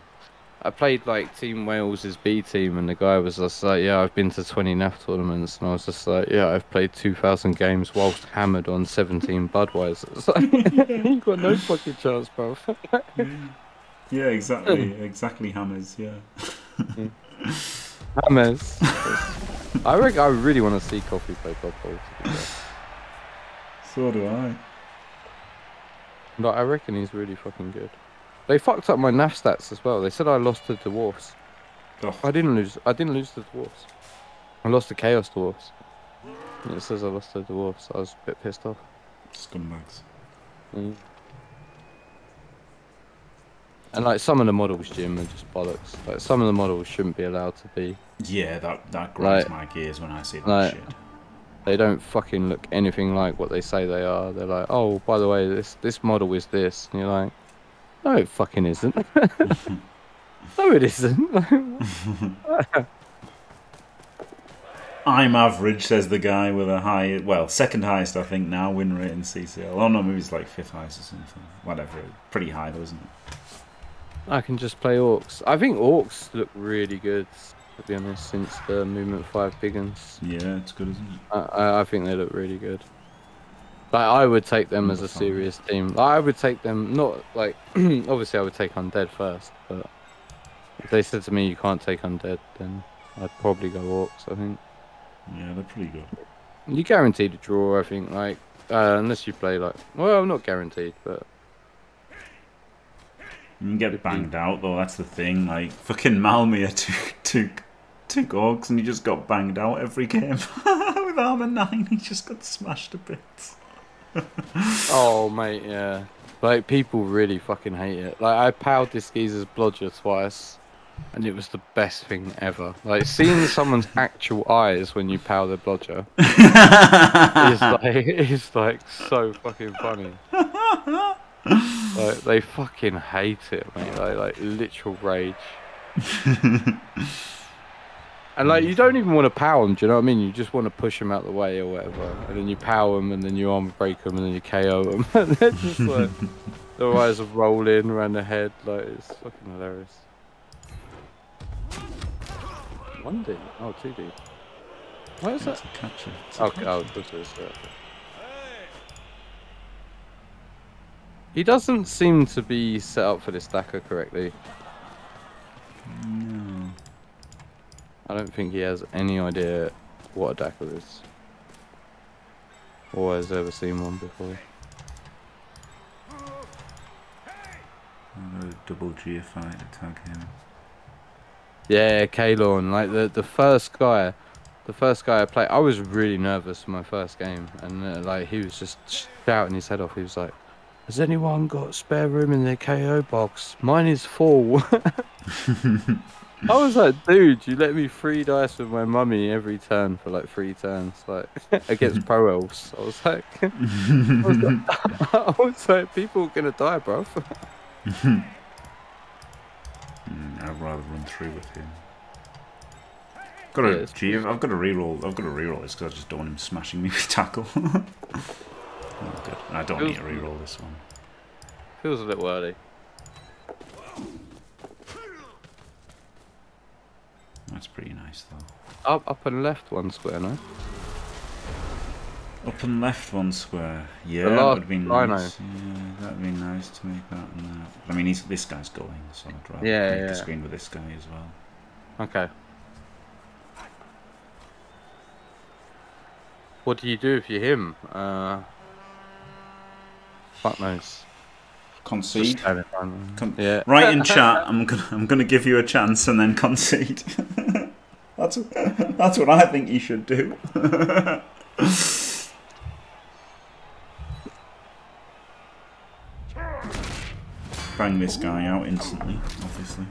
I played like Team Wales' B team, and the guy was just like, "Yeah, I've been to 20 NAF tournaments," and I was just like, "Yeah, I've played 2,000 games whilst hammered on 17 Budweiser." It's like, you got no fucking chance, bro. yeah, exactly, exactly. Hammers, yeah. Hammers. I reckon I really want to see Coffee play Blood Bowl. to be fair. So do I. Like, I reckon he's really fucking good. They fucked up my NAF stats as well. They said I lost to dwarfs. Oh, I didn't lose. I didn't lose to dwarfs. I lost to Chaos dwarfs. And it says I lost to dwarfs. I was a bit pissed off. scumbags. Mm. And like some of the models, Jim, are just bollocks. Like some of the models shouldn't be allowed to be. Yeah, that that grinds Like- my gears when I see that like- shit. They don't fucking look anything like what they say they are. They're like, oh, by the way, this this model is this, and you're like, no, it fucking isn't. no, it isn't. I'm average, says the guy with a high, well, second highest I think now win rate in CCL. Oh no, maybe it's like fifth highest or something. Whatever, pretty high though, isn't it? I can just play orcs. I think orcs look really good, to be honest, since the movement five biggins. Yeah, it's good, isn't it? I, I, I think they look really good. Like I would take them as a serious team. Like, I would take them not like obviously I would take undead first, but if they said to me you can't take undead, then I'd probably go orcs. I think Yeah, they're pretty good. you guaranteed a draw. I think like uh, unless you play like well not guaranteed, but You can get banged out though. That's the thing. Like fucking Malmia took took took orcs and he just got banged out every game with armor nine. He just got smashed to bits. Oh mate yeah, like people really fucking hate it. Like I powered this geezer's blodger twice. And it was the best thing ever. Like seeing someone's actual eyes when you power the blodger is like is like so fucking funny. Like they fucking hate it, mate. Like like literal rage. and like mm. you don't even want to power them. Do you know what I mean? You just want to push them out the way or whatever, and then you power them, and then you arm break them, and then you KO them. and they're just like their eyes are rolling around their head. Like it's fucking hilarious. One D, oh two D. Why is that? A catcher. It's a Oh, catcher. oh, this is yeah. He doesn't seem to be set up for this Daka correctly. No. I don't think he has any idea what a Daka is. Or has ever seen one before. I'm gonna double GFI to tag him. Yeah, Kalorn, like the the first guy, the first guy I played, I was really nervous for my first game, and uh, like he was just shouting his head off. He was like, "Has anyone got spare room in their KO box? Mine is full." I was like, "Dude, you let me three dice with my mummy every turn for like three turns, like against pro elves." I was like, I was like, I was like, "People are gonna die, bro." Mm, I'd rather run through with him. Got Yeah, to it's gee, I've got to reroll. I've got to reroll this because I just don't want him smashing me with tackle. oh, good. I don't need to Feels- reroll this one. Feels a little early. That's pretty nice though. Up, up and left one square, no? Up and left one square. Yeah, The that would be nice. Yeah, that'd be nice to make that and that. I mean, he's, this guy's going, so I'd rather Yeah, make yeah. the screen with this guy as well. Okay. What do you do if you're him? Uh, fuck knows. Concede. Just have it fun. Con- yeah. Right in chat, I'm gonna I'm gonna give you a chance and then concede. that's that's what I think you should do. Bang this guy out instantly, obviously.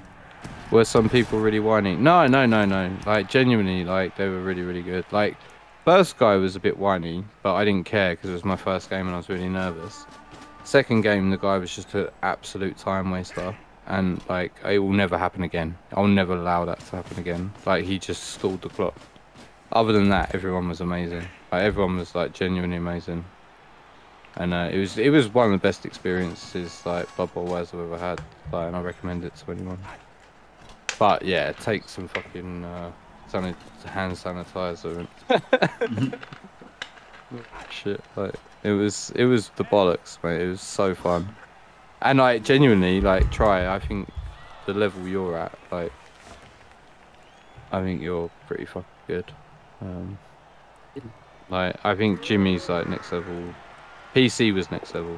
Were some people really whiny? No, no, no, no. Like genuinely, like they were really, really good. Like first guy was a bit whiny, but I didn't care because it was my first game and I was really nervous. Second game, the guy was just an absolute time waster, and like it will never happen again. I'll never allow that to happen again. Like he just stalled the clock. Other than that, everyone was amazing. Like everyone was like genuinely amazing. And uh, it was it was one of the best experiences like Blood Bowl wise I've ever had. Like, and I recommend it to anyone. But yeah, take some fucking uh, sanit- hand sanitizer and shit. Like it was, it was the bollocks, mate. It was so fun, and like genuinely, like try. I think the level you're at, like, I think you're pretty fucking good. Um, like I think Jimmy's like next level. PC was next level.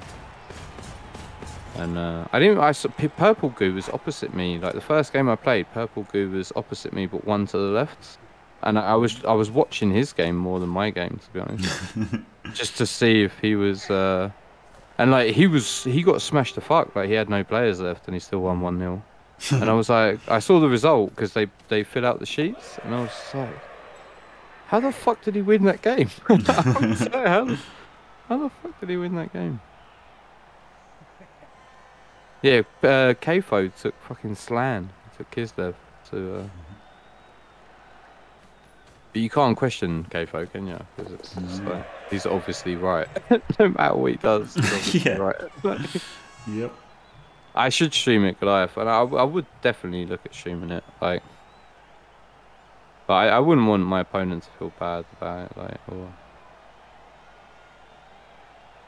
And uh, I didn't. I saw Purple Goo was opposite me. Like the first game I played, Purple Goo was opposite me, but one to the left. And I, I was I was watching his game more than my game, to be honest, just to see if he was. Uh, and like he was, he got smashed to fuck. Like he had no players left, and he still won one 0 And I was like, I saw the result because they they fill out the sheets, and I was like, how the fuck did he win that game? Like, how, the, how the fuck did he win that game? Yeah, uh, Kfo took fucking Slann. Took Kislev to. Uh... But you can't question Kfo, can you? 'Cause it's, it's No. like, he's obviously right. no matter what he does, he's Yeah. right. Yep. I should stream it Goliath, and I, I would definitely look at streaming it. Like, but I, I wouldn't want my opponent to feel bad about it. Like, or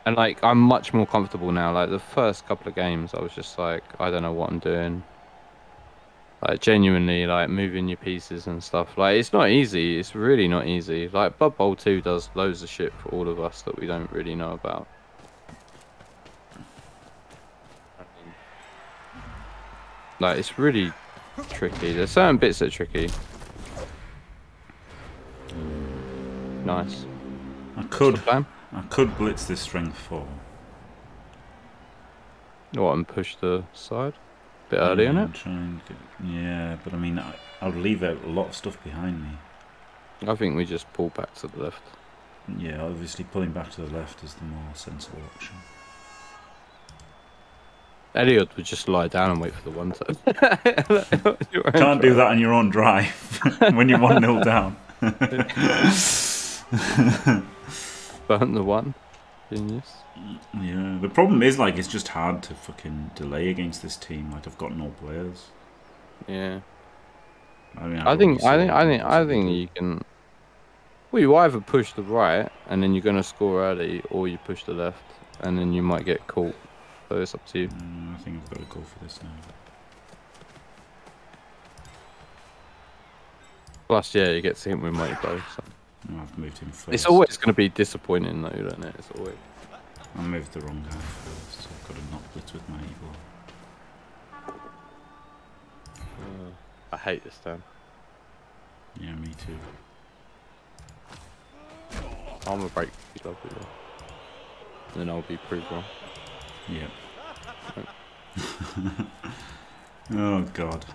and like I'm much more comfortable now. Like the first couple of games, I was just like, I don't know what I'm doing. Like genuinely, like moving your pieces and stuff. Like it's not easy. It's really not easy. Like Blood Bowl 2 does loads of shit for all of us that we don't really know about. Like it's really tricky. There's certain bits that are tricky. Nice. I could? I could blitz this strength four. What and push the side? Bit early yeah, in and it. try and get- yeah, but I mean, I, I would leave out a lot of stuff behind me. I think we just pull back to the left. Yeah, obviously pulling back to the left is the more sensible option. Elliot would just lie down and wait for the one turn. Can't do that on your own drive when you're one 0 down. Burn the one. Genius. Yeah, the problem is like it's just hard to fucking delay against this team. Like I've got no players. Yeah. I mean, I think I think I think I think you can. Well, you either push the right and then you're gonna score early, or you push the left and then you might get caught. So it's up to you. Mm, I think I've got to go for this now. Plus, yeah, you get to hit with mighty blow. So. I've moved him first. It's always gonna be disappointing though, isn't it? It's always. I moved the wrong guy first. I've got to not blitz with my evil. Uh, I hate this turn. Yeah, me too. I'm gonna break these lovely though. Then I'll be proved wrong. Yep. oh god.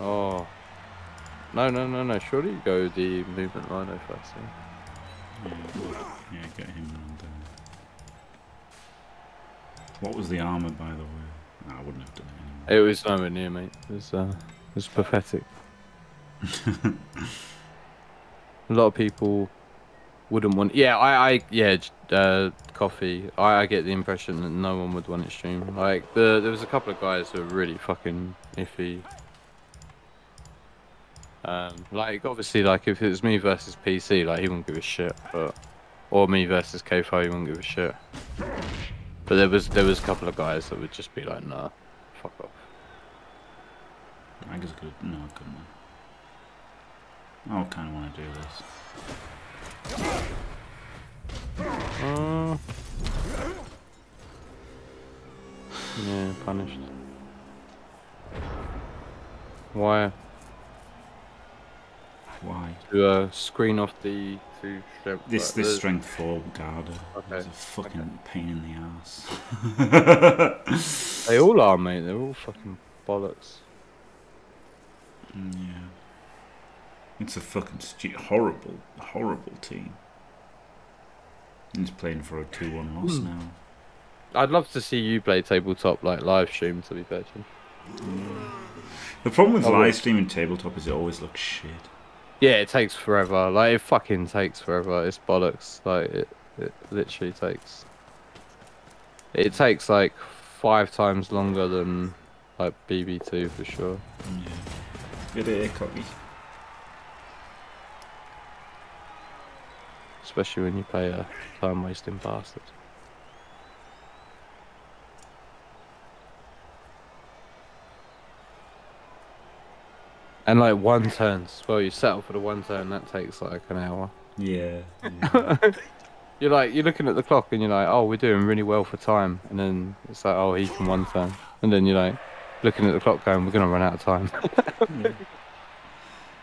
Oh. No, no, no, no. Surely you go the movement lino first. Yeah? Yeah, yeah get him and. Uh... What was the armor, by the way? No, I wouldn't have done it anyway. It was nowhere near, mate. It was, uh, it was pathetic. A lot of people wouldn't want. Yeah, I, I, yeah, uh, coffee. I, I get the impression that no one would want it streamed. Like the, there was a couple of guys who were really fucking iffy. Um, like obviously, like if it was me versus PC, like he wouldn't give a shit. But or me versus K5, he wouldn't give a shit. But there was there was a couple of guys that would just be like, nah, fuck off. I guess good. No, I couldn't. I kind of want to do this. Uh, yeah, punished. Why? Why? To uh, screen off the two strength. This this strength four Garda Okay, is a fucking pain in the ass. They all are, mate. They're all fucking bollocks. Mm, yeah. It's a fucking horrible, horrible team. He's playing for a 2 1 loss Hmm. now. I'd love to see you play tabletop like live stream. To be fair, to you. The problem with I live streaming tabletop is it always looks shit. Yeah, it takes forever. Like it fucking takes forever. It's bollocks. Like it, it literally takes. It takes like five times longer than like BB2 for sure. Yeah. Good ear copy. Especially when you play a time wasting bastard. And like one turns. Well, you settle for the one turn. That takes like an hour. Yeah. yeah. You're like you're looking at the clock and you're like, oh, we're doing really well for time. And then it's like, oh, he can one turn. And then you're like looking at the clock going, we're gonna run out of time. yeah.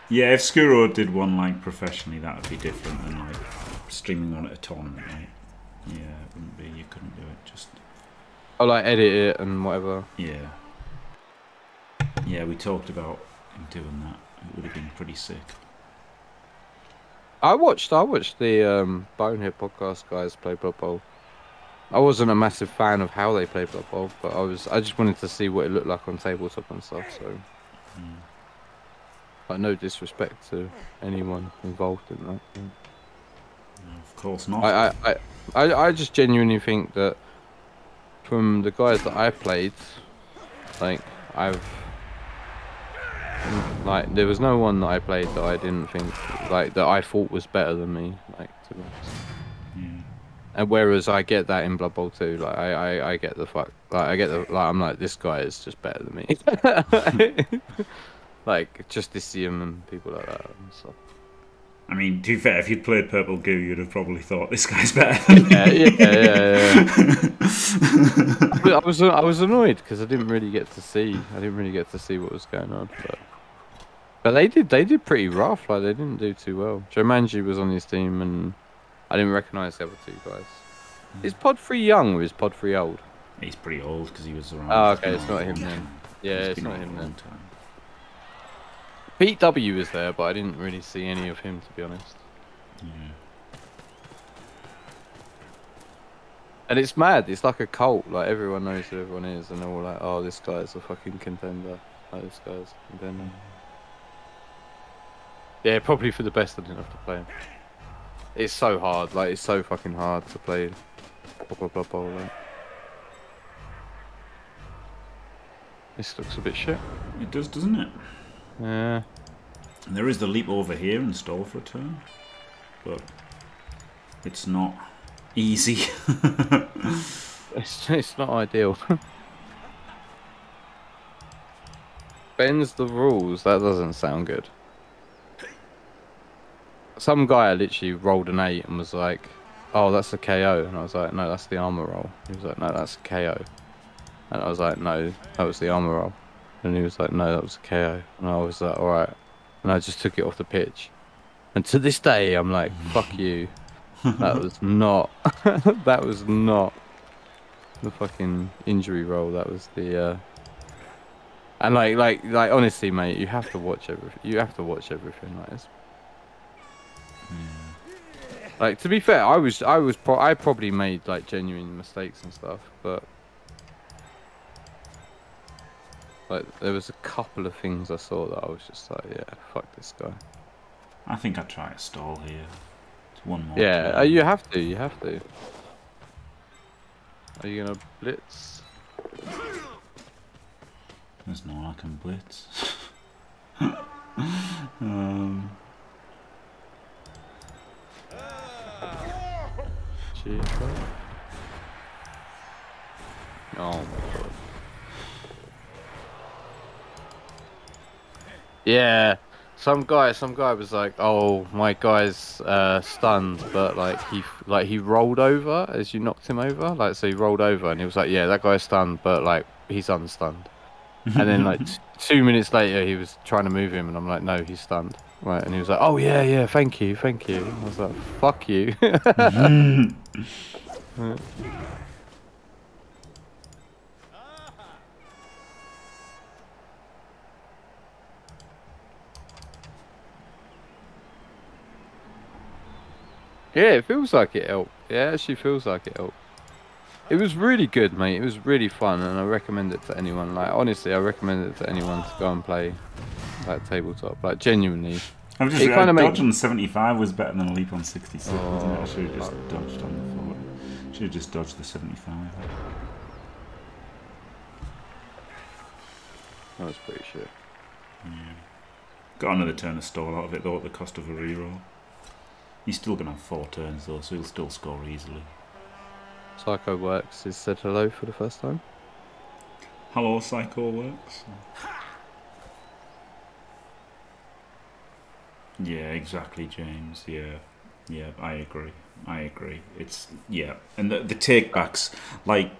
yeah, if Skuro did one like professionally, that would be different than like streaming on at a tournament. Like, yeah, it wouldn't be. You couldn't do it. Just. Oh, like edit it and whatever. Yeah. Yeah, we talked about him doing that. It would have been pretty sick. I watched I watched the um, Bonehead podcast guys play Blood Bowl. I wasn't a massive fan of how they played Blood Bowl, but I was I just wanted to see what it looked like on tabletop and stuff. So, Mm. like no disrespect to anyone involved in that. yeah. No, of course not. I, I, I, I, I just genuinely think that from the guys that I played, like I've like there was no one that I played that I didn't think like that I thought was better than me. Like to be honest. yeah. And whereas I get that in Blood Bowl too, like I, I, I get the fuck, like I get the like I'm like this guy is just better than me. like Justicium and people like that and stuff. I mean, to be fair, if you'd played Purple Goo, you'd have probably thought this guy's better. Than Yeah, yeah, yeah, yeah. I was I was annoyed because I didn't really get to see I didn't really get to see what was going on. But but they did they did pretty rough. Like they didn't do too well. Jomanji was on his team and I didn't recognise the other two guys. Hmm. Is Pod Three young or is Pod Three old? He's pretty old because he was around. Oh, okay, it's not him then. Yeah, it's not him then. time. Pete W was there, but I didn't really see any of him to be honest. Yeah. And it's mad. It's like a cult. Like everyone knows who everyone is, and they're all like, "Oh, this guy's a fucking contender. Oh, this guy's a contender." Hmm. Yeah, probably for the best. I didn't have to play him. It's so hard. Like it's so fucking hard to play. Blah, blah, blah, blah. This looks a bit shit. It does, doesn't it? Yeah. And there is the leap over here and stall for a turn, but it's not easy. It's it's not ideal. Bends the rules. That doesn't sound good. Some guy literally rolled an eight and was like, "Oh, that's a KO," and I was like, "No, that's the armor roll." He was like, "No, that's a KO," and I was like, "No, that was the armor roll," and he was like, "No, that was a KO," and I was like, "All right," and I just took it off the pitch. And to this day, I'm like, "Fuck you." That was not. that was not the fucking injury roll. That was the. uh And like, like, like, honestly, mate, you have to watch everything. You have to watch everything like this. Like to be fair, I was, I was, pro- I probably made like genuine mistakes and stuff, but like there was a couple of things I saw that I was just like, yeah, fuck this guy. I think I'd try a stall here. It's one more. Yeah, uh, you have to, you have to. Are you gonna blitz? There's no one I can blitz. um, Cheers, bro. Oh my god. Yeah, some guy, some guy was like, "Oh, my guy's uh, stunned, but like he, like he rolled over as you knocked him over, like so he rolled over, and he was like, yeah, that guy's stunned, but like he's unstunned." and then like t- two minutes later, he was trying to move him, and I'm like, "No, he's stunned." Right, and he was like, "Oh yeah, yeah, thank you, thank you." I was like, "Fuck you." Yeah, it feels like it helped. Yeah, it actually feels like it helped. It was really good, mate. It was really fun, and I recommend it to anyone. Like, honestly, I recommend it to anyone to go and play like tabletop. Like, genuinely. I've just It dodge makes- on 75 was better than a leap on 66, wasn't it? I Oh, should have just fuck. dodged on the forward. Should have just dodged the 75. That was pretty shit. Got another turn of stall out of it though at the cost of a reroll. He's still gonna have four turns though, so he'll still score easily. Psycho Works has said hello for the first time. Hello, Psycho Works. Yeah, exactly, James. Yeah, yeah, I agree. I agree. It's yeah, and the, the takebacks like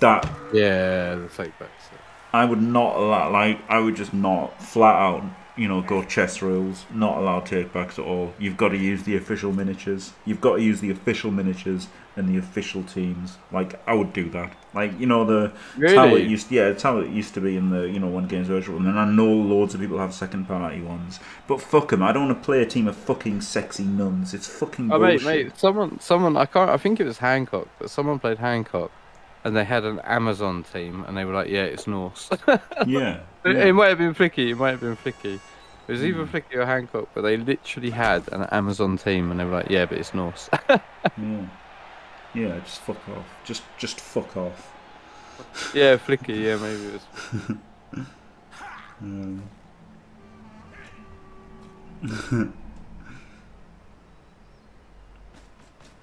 that. Yeah, the fake backs. I would not allow. Like I would just not flat out. You know, go chess rules. Not allow takebacks at all. You've got to use the official miniatures. You've got to use the official miniatures and the official teams. Like I would do that. Like you know the it's how it Really? used. Yeah, it's how it used to be in the you know when games virtual. And then I know loads of people have second party ones, but fuck them. I don't want to play a team of fucking sexy nuns. It's fucking Oh bullshit. mate, mate, someone, someone, I can't, I think it was Hancock, but someone played Hancock, and they had an Amazon team, and they were like, yeah, it's Norse. Yeah. It-. It might have been Flicky. It might have been Flicky. It was either Hmm. Flicky or Hancock, but they literally had an Amazon team, and they were like, "Yeah, but it's Norse." Yeah. Yeah, just fuck off. Just just fuck off. yeah, Flicky. Yeah, maybe it was. Um,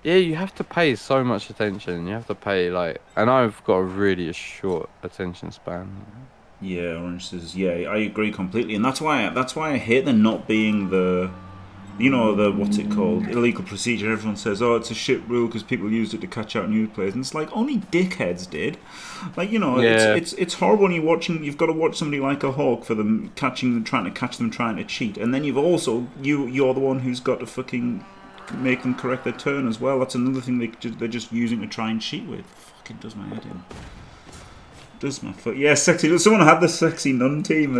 Yeah, you have to pay so much attention. You have to pay like, and I've got a really short attention span. Yeah, Orange says yeah, I agree completely, and that's why that's why I hate there not being the, you know, the what's it called, illegal procedure. Everyone says, oh, it's a shit rule because people used it to catch out new players, and it's like only dickheads did. Like you know, Yeah. it's it's it's horrible when you're watching. You've got to watch somebody like a hawk for them catching them, trying to catch them, trying to cheat, and then you've also you you're the one who's got to fucking make them correct their turn as well. That's another thing they they're just using to try and cheat with. Fucking does my head in. Does my foot? Yeah, sexy. Someone had the sexy nun team. uh,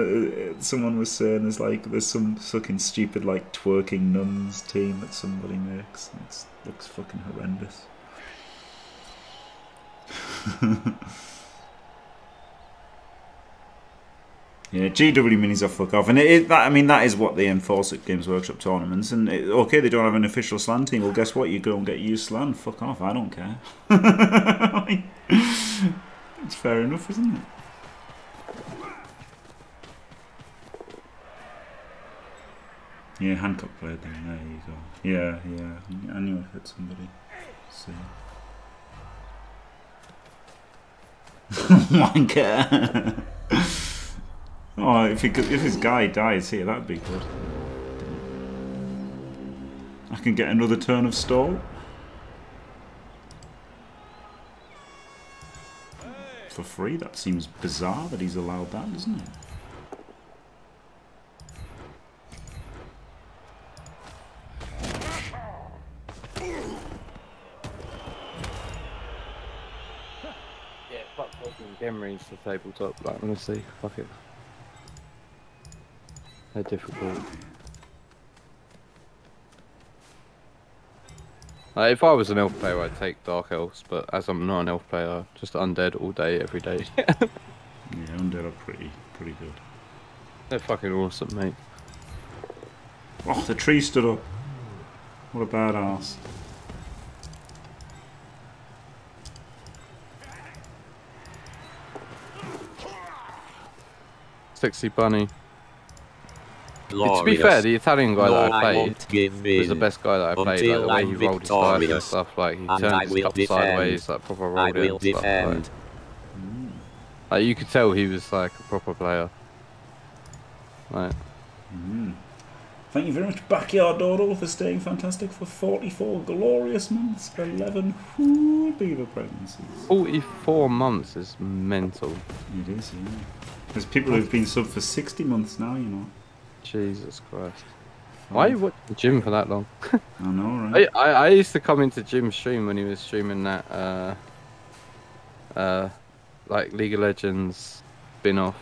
uh, Someone was saying there's like there's some fucking stupid like twerking nuns team that somebody makes. It looks fucking horrendous. Yeah, GW minis are fuck off, and it is that. I mean, that is what they enforce at Games Workshop tournaments. And it, okay, they don't have an official Slann team. Well, guess what? You go and get used Slann. Fuck off. I don't care. enough, isn't it? Yeah, Hancock played them. There you go. Yeah, yeah. I knew I'd hit somebody. See. Wanker. Oh, oh, if he if his guy dies here, that'd be good. I can get another turn of stall. For free? That seems bizarre that he's allowed that, doesn't it? Yeah, fuck fucking Gemry's the tabletop. Like, honestly, fuck it. They're difficult. Like, if I was an elf player, I'd take dark elves, but as I'm not an elf player, just undead all day, every day. Yeah, undead are pretty, pretty good. They're fucking awesome, mate. Oh, the tree stood up. What a badass. Sexy bunny. To be fair, the Italian guy no, that I I played won't was the best guy that I played. Like, the way he rolled his dice and stuff, like he turned his will cup defend. sideways, like proper I rolled it and stuff. Like, defend. like, you could tell he was like a proper player. Like, Mm. Thank you very much, Backyard Doddle, for staying fantastic for 44 glorious months, 11 whoo beaver pregnancies. 44 months is mental. It is, yeah. There's people who've been sub for 60 months now, you know. Jesus Christ. Why are you watching the gym for that long? I know, I, right? I, I used to come into Jim's stream when he was streaming that, uh, uh, like League of Legends spin off.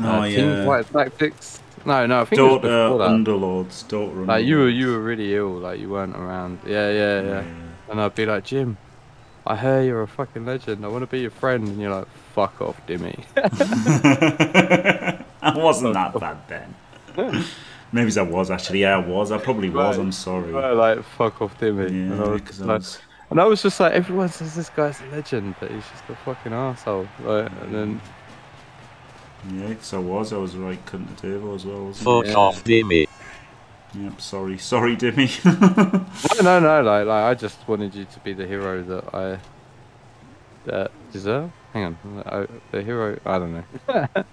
oh, uh, yeah. Team Fight Tactics. No, no, I think it was Dota that. Underlords, Dota Like you were, you were really ill. Like you weren't around. Yeah, yeah, yeah. And I'd be like, Jim, I hear you're a fucking legend. I want to be your friend. And you're like, fuck off, Dimmy. I wasn't that bad then. Maybe I was actually. Yeah, I was. I probably was. I'm sorry. Right, like, fuck off, Dimmy. and, I was because just I like, was. and I was just like, everyone says this guy's a legend, but he's just a fucking asshole. Like, and then Yeah, because I was. I was right cutting the table as well. Wasn't Fuck Yeah. off, Dimmy. I? Yep. Sorry. Sorry, Dimmy. no, no, no. Like, like, I just wanted you to be the hero that I that deserve. Hang on, I, the hero. I don't know.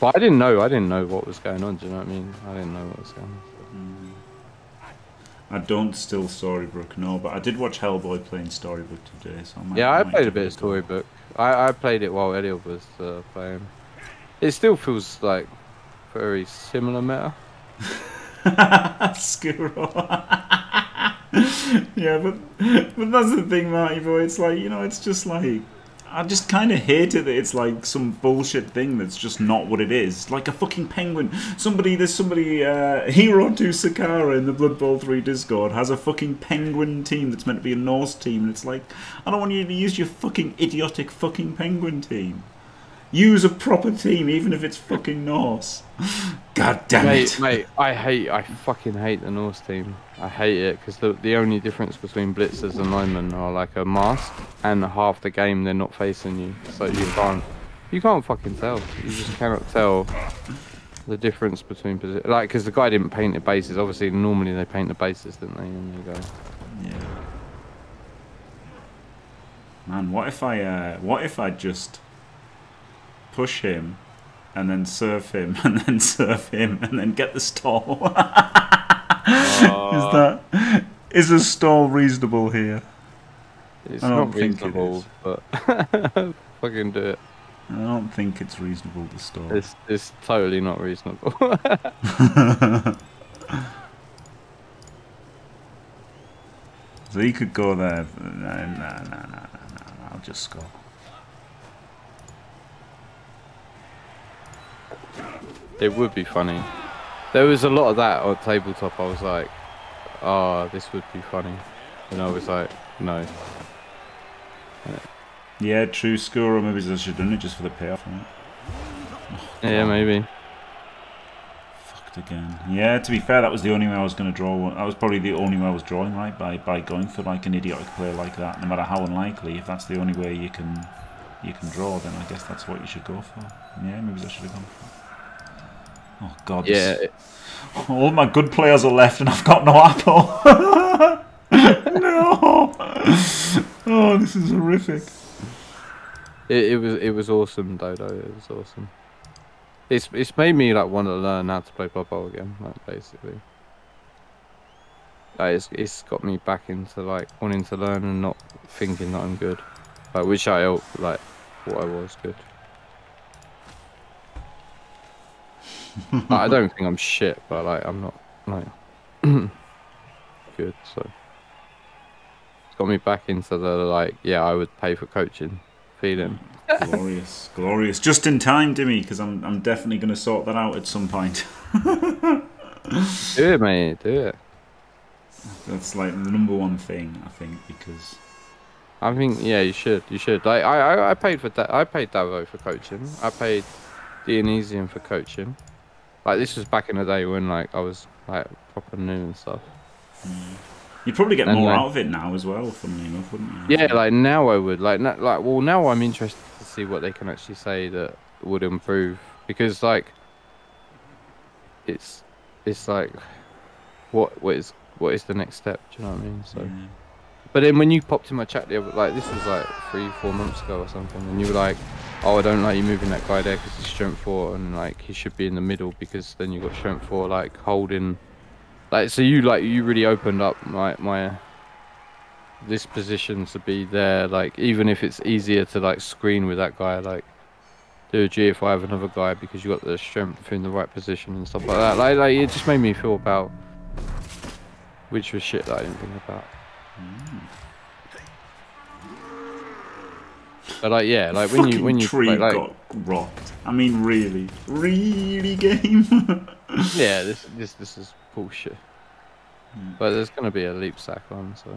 But I didn't know. I didn't know what was going on. Do you know what I mean? I didn't know what was going on. I don't still Storybook, no, but I did watch Hellboy playing Storybook today. So I might, Yeah, I might played a bit of. Storybook. I, I played it while Elliot was uh, playing. It still feels like very similar meta. Squirrel. yeah, but but that's the thing, Marty boy. It's like you know, it's just like I just kind of hate it that it's like some bullshit thing that's just not what it is. Like a fucking penguin. Somebody, there's somebody, uh, Hero to Sakara in the Blood Bowl 3 Discord has a fucking penguin team that's meant to be a Norse team, and it's like, I don't want you to use your fucking idiotic fucking penguin team. Use a proper team, even if it's fucking Norse. God damn Mate, it. mate, I hate, I fucking hate the Norse team. I hate it because the the only difference between blitzers and linemen are like a mask, and half the game they're not facing you, so you can't, you can't fucking tell. You just cannot tell the difference between like because the guy didn't paint the bases. Obviously, normally they paint the bases, didn't they? And you go, Yeah. Man, what if I uh, what if I just push him and then serve him and then serve him and then get the stall? is that is a stall reasonable here? it's not it reasonable, but fucking do it. I don't think it's reasonable to stall. It's it's totally not reasonable. so you could go there. No, no, no, no, no, nah. I'll just score. It would be funny. There was a lot of that on tabletop. I was like, "Oh, this would be funny," and I was like, "No." Yeah, true score. Or maybe I should have done it just for the payoff. Right? Yeah, maybe. Fucked again. Yeah, to be fair, that was the only way I was going to draw. One. That was probably the only way I was drawing right by by going for like an idiotic player like that. No matter how unlikely, if that's the only way you can you can draw, then I guess that's what you should go for. Yeah, maybe I should have gone. Oh God! Yeah, all my good players are left, and I've got no apple. no. Oh, this is horrific. it, it was it was awesome, Dodo. It was awesome. It's it's made me like want to learn how to play Blood Bowl again, like basically. Like, it's it's got me back into like wanting to learn and not thinking that I'm good, like which I like what I was good. Like, I don't think I'm shit, but like I'm not like good. So it's got me back into the like yeah I would pay for coaching feeling. glorious, glorious. Just in time, Dimmy, because I'm I'm definitely going to sort that out at some point. Do it, mate. Do it. That's like the number one thing I think because I think yeah, you should. You should. Like I, I, I paid for that. I paid Davo for coaching. I paid Dionysian for coaching. Like this was back in the day when like I was like proper new and stuff. Mm. you'd probably get And, more like- out of it now as well. Funnily enough, wouldn't you? Yeah, like now I would like like well now I'm interested to see what they can actually say that would improve because like it's it's like what what is what is the next step? Do you know what I mean? So. Yeah. But then when you popped in my chat the other, like this was like three, four months ago or something, and you were like, "Oh, I don't like you moving that guy there because he's strength four, and like he should be in the middle because then you've got strength four like holding, like so you like you really opened up my my this position to be there, like even if it's easier to like screen with that guy, like do a G if I have another guy because you got the strength in the right position and stuff like that. Like like it just made me feel about, which was shit that I didn't think about. Mm. But like yeah, like when you when you tree like, like got rocked. I mean, really, really, game. yeah, this this this is bullshit. Hmm. But there's gonna be a leap sack on, so.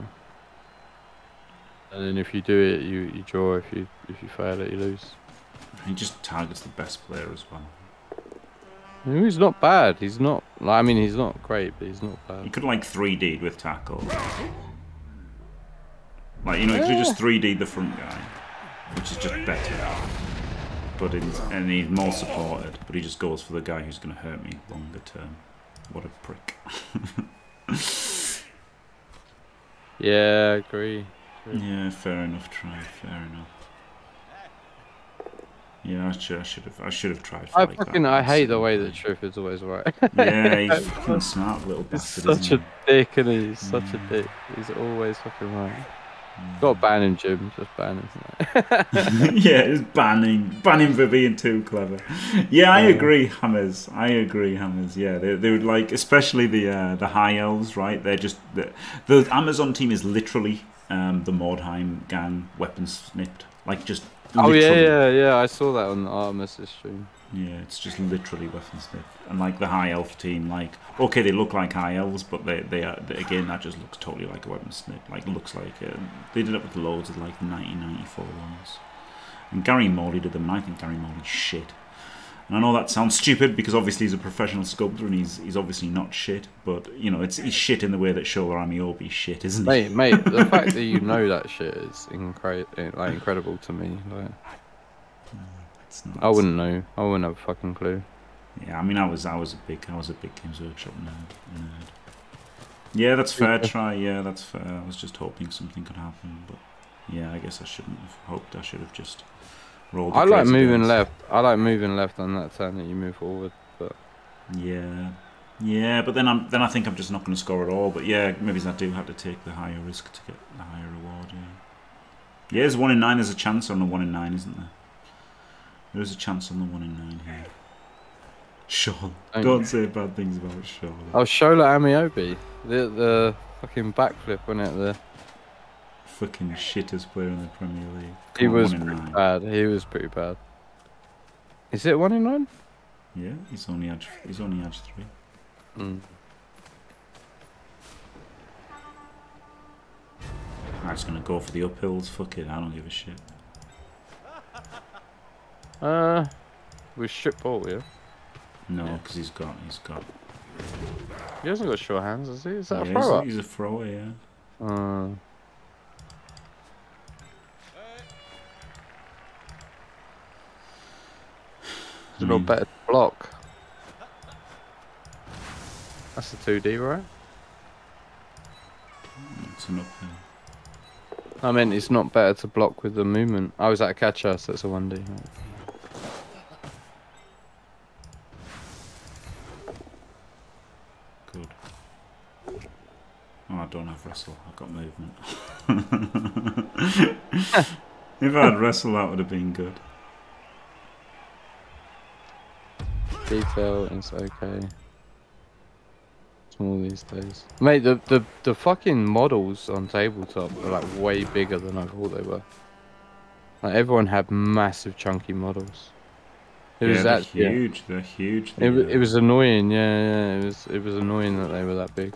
And then if you do it, you you draw. If you if you fail it, you lose. he just targets the best player as well. He's not bad. He's not. Like, I mean, he's not great, but he's not You bad. could like 3D with tackle. Like you know, you could just 3D the front guy, which is just better. But in, and he's more supported. But he just goes for the guy who's going to hurt me longer term. What a prick. Yeah, I agree. Yeah, fair enough. Try, fair enough. Yeah, I should, I should have, I should have tried. For I like fucking that. I hate the way that Truth is always right. Yeah, he's fucking smart little bastard. He's such a dick, and he's such a dick. He's always fucking right. Got to ban him, Jim. Just ban him. yeah, it's banning, banning for being too clever. Yeah, I agree, Hammers. I agree, Hammers. Yeah, they, they would like, especially the uh, the high elves, right? They're just the, the Amazon team is literally um, the Mordheim gang weapons snipped, like just. oh yeah, yeah, yeah. I saw that on the Artemis stream. Yeah, it's just literally weapon snipped, and like the high elf team, like okay, they look like high elves, but they they are they, again that just looks totally like a weapon snip. Like looks like uh, they did it with loads of like 1994 ones, and Gary Morley did them. And I think Gary Morley's shit. And I know that sounds stupid because obviously he's a professional sculptor and he's he's obviously not shit, but you know it's he's shit in the way that Shola Ameobi's shit, isn't he? Mate, mate, the fact that you know that shit is incre- like incredible to me. Like, It's not- I wouldn't know. I wouldn't have a fucking clue. Yeah, I mean, I was I was a big I was a big Games Workshop nerd. nerd. Yeah, that's fair. Try. Yeah, that's fair. I was just hoping something could happen, but yeah, I guess I shouldn't have hoped. I should have just rolled. the I like moving left. I like moving left on that turn that you move forward. But Yeah, yeah, but then I'm then I think I'm just not going to score at all. But yeah, maybe I do have to take the higher risk to get the higher reward. Yeah, yeah. There's one in nine. There's a chance on the one in nine, isn't there? There is a chance on the one in nine here. Sean, Don't- don't say bad things about Sean. oh, Shola Ameobi, the the fucking backflip on it. The fucking shittest player in the Premier League. he on, was pretty nine. bad. He was pretty bad. Is it one in nine? Yeah, he's only edge. He's only edge three. Mm. I'm just gonna go for the uphills. Fuck it, I don't give a shit. Uh, with strip ball, yeah. No, Yeah. because he's got. He's got. He hasn't got short hands, has he? Is that Yeah, a throw he's, he's a thrower. Yeah. Uh, it's a I lot better block. That's a 2D, right? It's an uphill. I mean, it's not better to block with the movement. I was at a catcher, so it's a 1D. Good. Oh, I don't have wrestle. I've got movement. if I had wrestle, that would have been good. Detail is okay. Small these days. Mate, the, the, the fucking models on tabletop are like way bigger than I thought they were. Like everyone had massive chunky models. It yeah, was they're actually yeah. huge. They're huge. It, it was annoying, yeah, yeah. It was it was annoying that they were that big.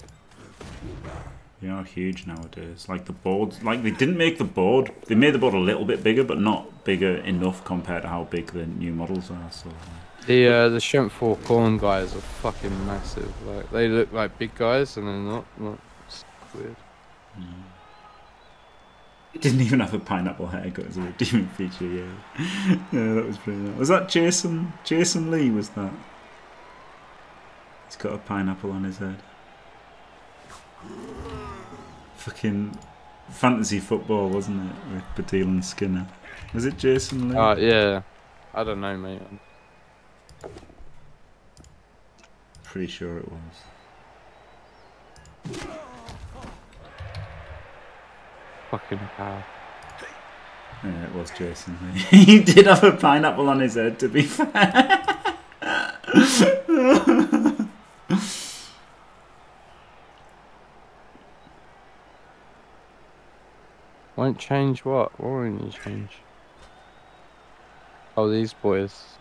They are huge nowadays. Like the board, like they didn't make the board. They made the board a little bit bigger, but not bigger enough compared to how big the new models are. So The uh, the strength four corn guys are fucking massive. Like they look like big guys, and they're not. not it's weird. yeah. It didn't even have a pineapple haircut as a redeeming feature. Yeah, yeah, that was pretty. Nice. Was that Jason? Jason Lee was that? He's got a pineapple on his head. Fucking fantasy football, wasn't it? With Baddiel and Skinner. Was it Jason Lee? Uh, yeah. I don't know, mate. Pretty sure it was. Fucking power. Yeah, it was Jason Lee. he did have a pineapple on his head, to be fair. Won't change what? What won't you change? Oh, these boys.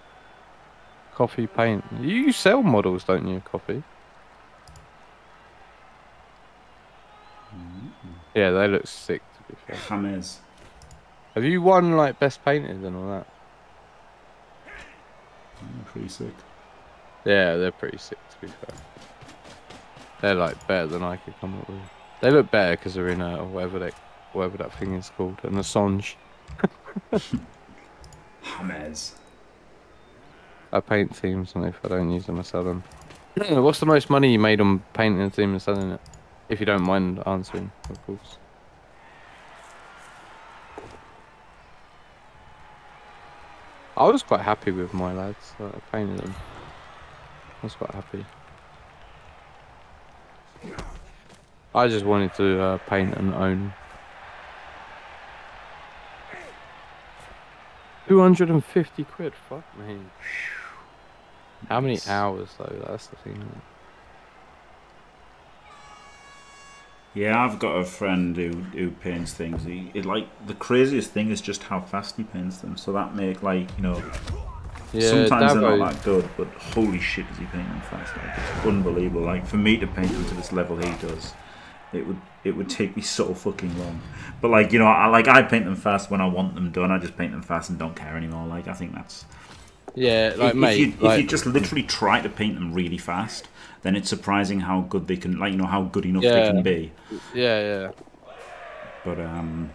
Coffee paint. You sell models, don't you? Coffee. Mm-hmm. Yeah, they look sick. To be fair. James. Have you won like best painted and all that? Pretty sick. Yeah, they're pretty sick. To be fair. They're like better than I could come up with. They look better because they're in a whatever they, whatever that thing is called, an Assange. James. I paint teams, and if I don't use them, I sell them. What's the most money you made on painting a team and selling it? If you don't mind answering, of course. I was quite happy with my lads. I painted them. I was quite happy. I just wanted to uh, paint and own. 250 quid, fuck me. How many hours though? That's the thing. Yeah, I've got a friend who who paints things. He it, like the craziest thing is just how fast he paints them. So that make like you know Yeah, sometimes they're not that good, but holy shit, does he paint them fast? Like it's unbelievable. Like for me to paint them to this level he does, it would it would take me so fucking long. But like you know, I like I paint them fast when I want them done. I just paint them fast and don't care anymore. Like I think that's Yeah, like if, mate, if you, like, if you just literally try to paint them really fast, then it's surprising how good they can, like you know, how good enough they can be. yeah, yeah. But um,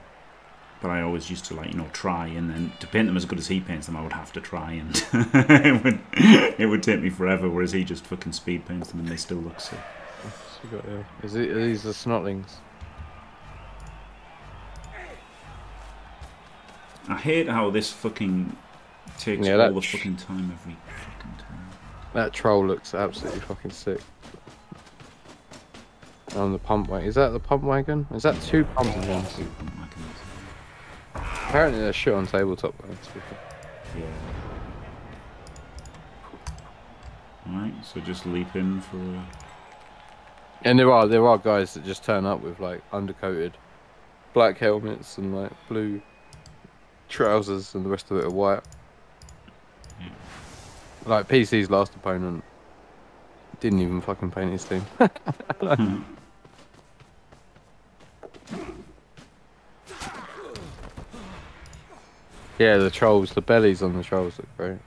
but I always used to like you know try, and then to paint them as good as he paints them, I would have to try, and it would it would take me forever. Whereas he just fucking speed paints them, and they still look sick. He got here? Is it, are these the snotlings? I hate how this fucking takes Yeah, all the fucking time every fucking time. That troll looks absolutely fucking sick. On the pump wagon. Is that the pump wagon? Is that two pump wagons? Two pump wagons. Apparently they're shit on tabletop though. to be fair. Yeah. Alright, so just leap in for a And there are there are guys that just turn up with like undercoated black helmets and like blue trousers and the rest of it are white. Yeah. Like PC's last opponent didn't even fucking paint his team. Hmm. yeah, the trolls, the bellies on the trolls look great.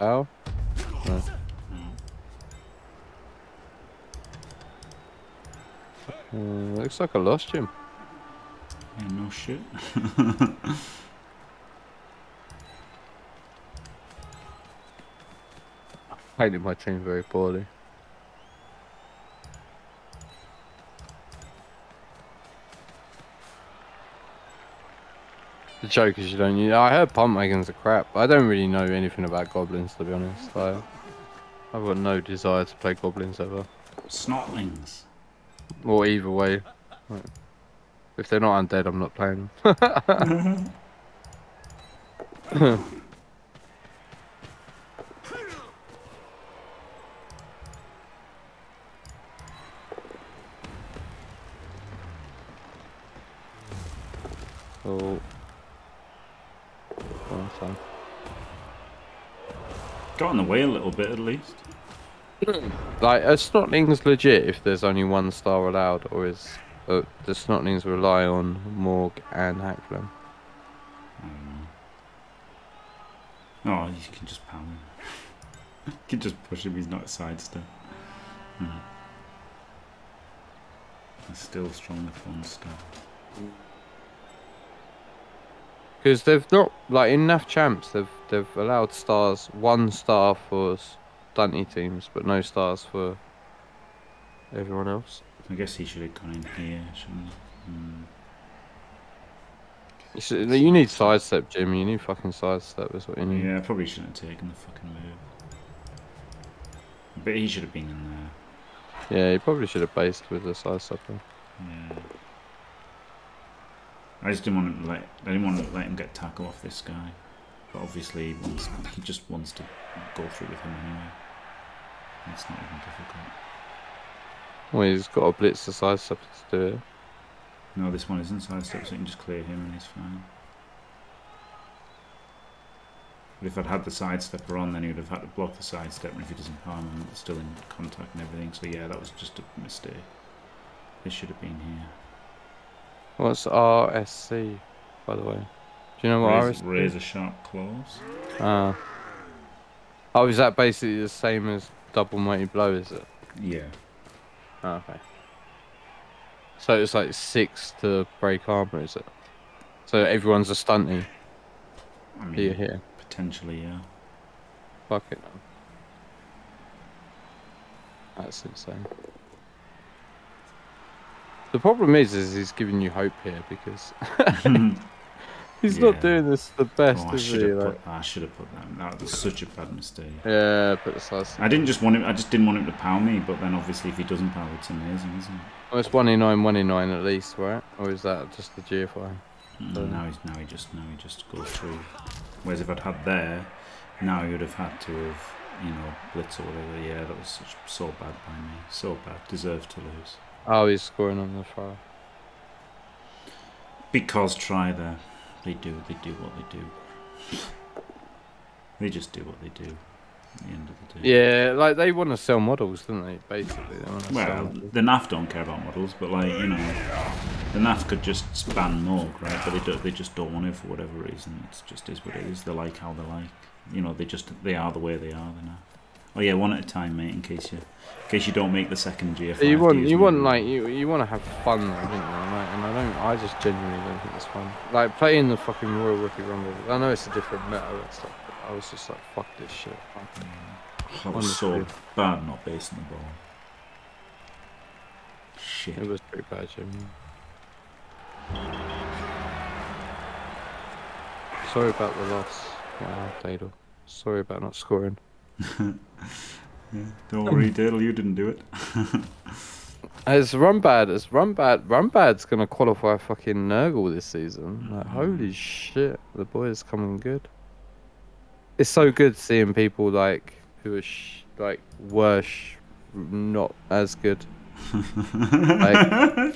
Ow? No. Uh, looks like I lost him. Yeah, no shit. I painted my team very poorly. The joke is you don't. Know, I heard pump wagons are crap. But I don't really know anything about goblins to be honest. I, I've got no desire to play goblins ever. Snotlings. Or either way. Like, If they're not undead, I'm not playing them. oh. One time. Got in the way a little bit at least. Like, are Snotlings legit if there's only one star allowed, or is uh, the Snotlings rely on Morg and Hackflem? I. Oh, you can just pound him. you can just push him, he's not a sidestep. Mhm. He's still strong with one star. Because they've not like in NAF champs, they've they've allowed stars one star for stunty teams, but no stars for everyone else. I guess he should have gone in here, shouldn't he? Hmm. You, should, you need sidestep, Jim. You need fucking sidestep. Is what you need. Yeah, I probably shouldn't have taken the fucking move. But he should have been in there. Yeah, he probably should have based with the sidestepper. Yeah. I just didn't want to let I didn't want to let him get tackle off this guy. But obviously he wants he just wants to go through with him anyway. It's not even difficult. Well, he's got a blitz the sidestepper to do it. No, this one isn't sidestep, so you can just clear him and he's fine. But if I'd had the sidestepper on, then he would have had to block the sidestep, and if he doesn't harm him, it's still in contact and everything. So yeah, that was just a mistake. This should have been here. What's RSC, by the way? Do you know what Razor, RSC? razor sharp claws. Ah. Oh, is that basically the same as double mighty blow? Is it? Yeah. Oh, okay. So it's like six to break armor, is it? So everyone's a stunty I mean, here, here. potentially, yeah. Fuck it. That's insane. The problem is, is he's giving you hope here because He's Yeah. not doing this the best, Oh, I should he? have Like, put. I should have put that. That was such a bad mistake. yeah, the size. I didn't just want him. I just didn't want him to pound me. But then obviously, if he doesn't pound, it's amazing, isn't it? Well, it's one in nine, one in nine at least, right? Or is that just the GFI? Mm, So- now he's now he just now he just goes through. Whereas if I'd had there, now he would have had to have you know blitz or whatever. Yeah, that was such, so bad by me. So bad. Deserved to lose. Oh, he's scoring on the far. Because try there. They do. They do what they do. They just do what they do. The end of the day. Yeah, like they want to sell models, don't they? Basically, they Well, the NAF don't care about models, but like you know, the NAF could just ban Morg, right? But they do, they just don't want it for whatever reason. It's just is what it is. They like how they like. You know, they just they are the way they are. The NAF. Oh yeah, one at a time, mate. In case you, in case you don't make the second GFI. you want you want like you you want to have fun though, don't you? Like, and I don't. I just genuinely don't think it's fun. Like playing the fucking Royal Rookie Rumble. I know it's a different meta and stuff. But I was just like, fuck this shit. Like, That was so bad not basing the ball. Shit. it was pretty bad, Jim. Sorry about the loss. Wow, Dadle. Sorry about not scoring. Yeah, don't um, worry, Dale. You didn't do it. As run bad as run bad, gonna qualify fucking Nurgle this season. Like mm. holy shit, the boy is coming good. It's so good seeing people like who are sh- like worse, not as good, like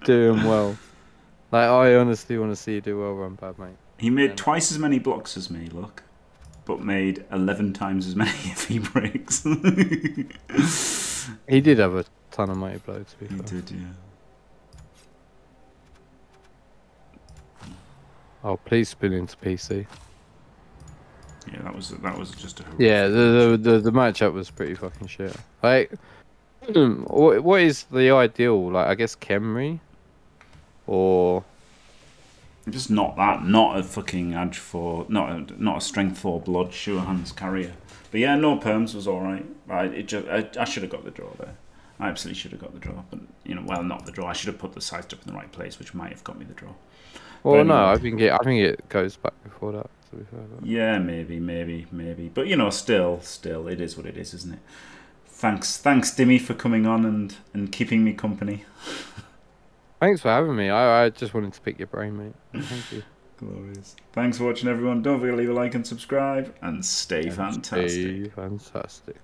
doing well. Like I honestly want to see you do well, Rumbad, mate. He made Yeah. twice as many blocks as me, look, but made 11 times as many if he breaks. He did have a ton of mighty blow to be he fair. did, yeah. Oh, please spin into PC. Yeah, that was that was just a Yeah, the the the, the matchup was pretty fucking shit. Like, what what is the ideal? Like, I guess Khemri, or Just not that, not a fucking edge for, not a, not a strength for blood, sure hands carrier. But yeah, no perms was all right. I, it just, I, I should have got the draw there. I absolutely should have got the draw, but you know, well, not the draw. I should have put the sidestep in the right place, which might have got me the draw. well, But no. I think it I think it goes back before that. To be fair, Yeah, maybe, maybe, maybe. But you know, still, still, it is what it is, isn't it? Thanks, thanks, Dimmy, for coming on and and keeping me company. Thanks for having me. I I just wanted to pick your brain, mate. Thank you. Glorious. Thanks for watching, everyone. Don't forget to leave a like and subscribe, and stay fantastic. Stay fantastic.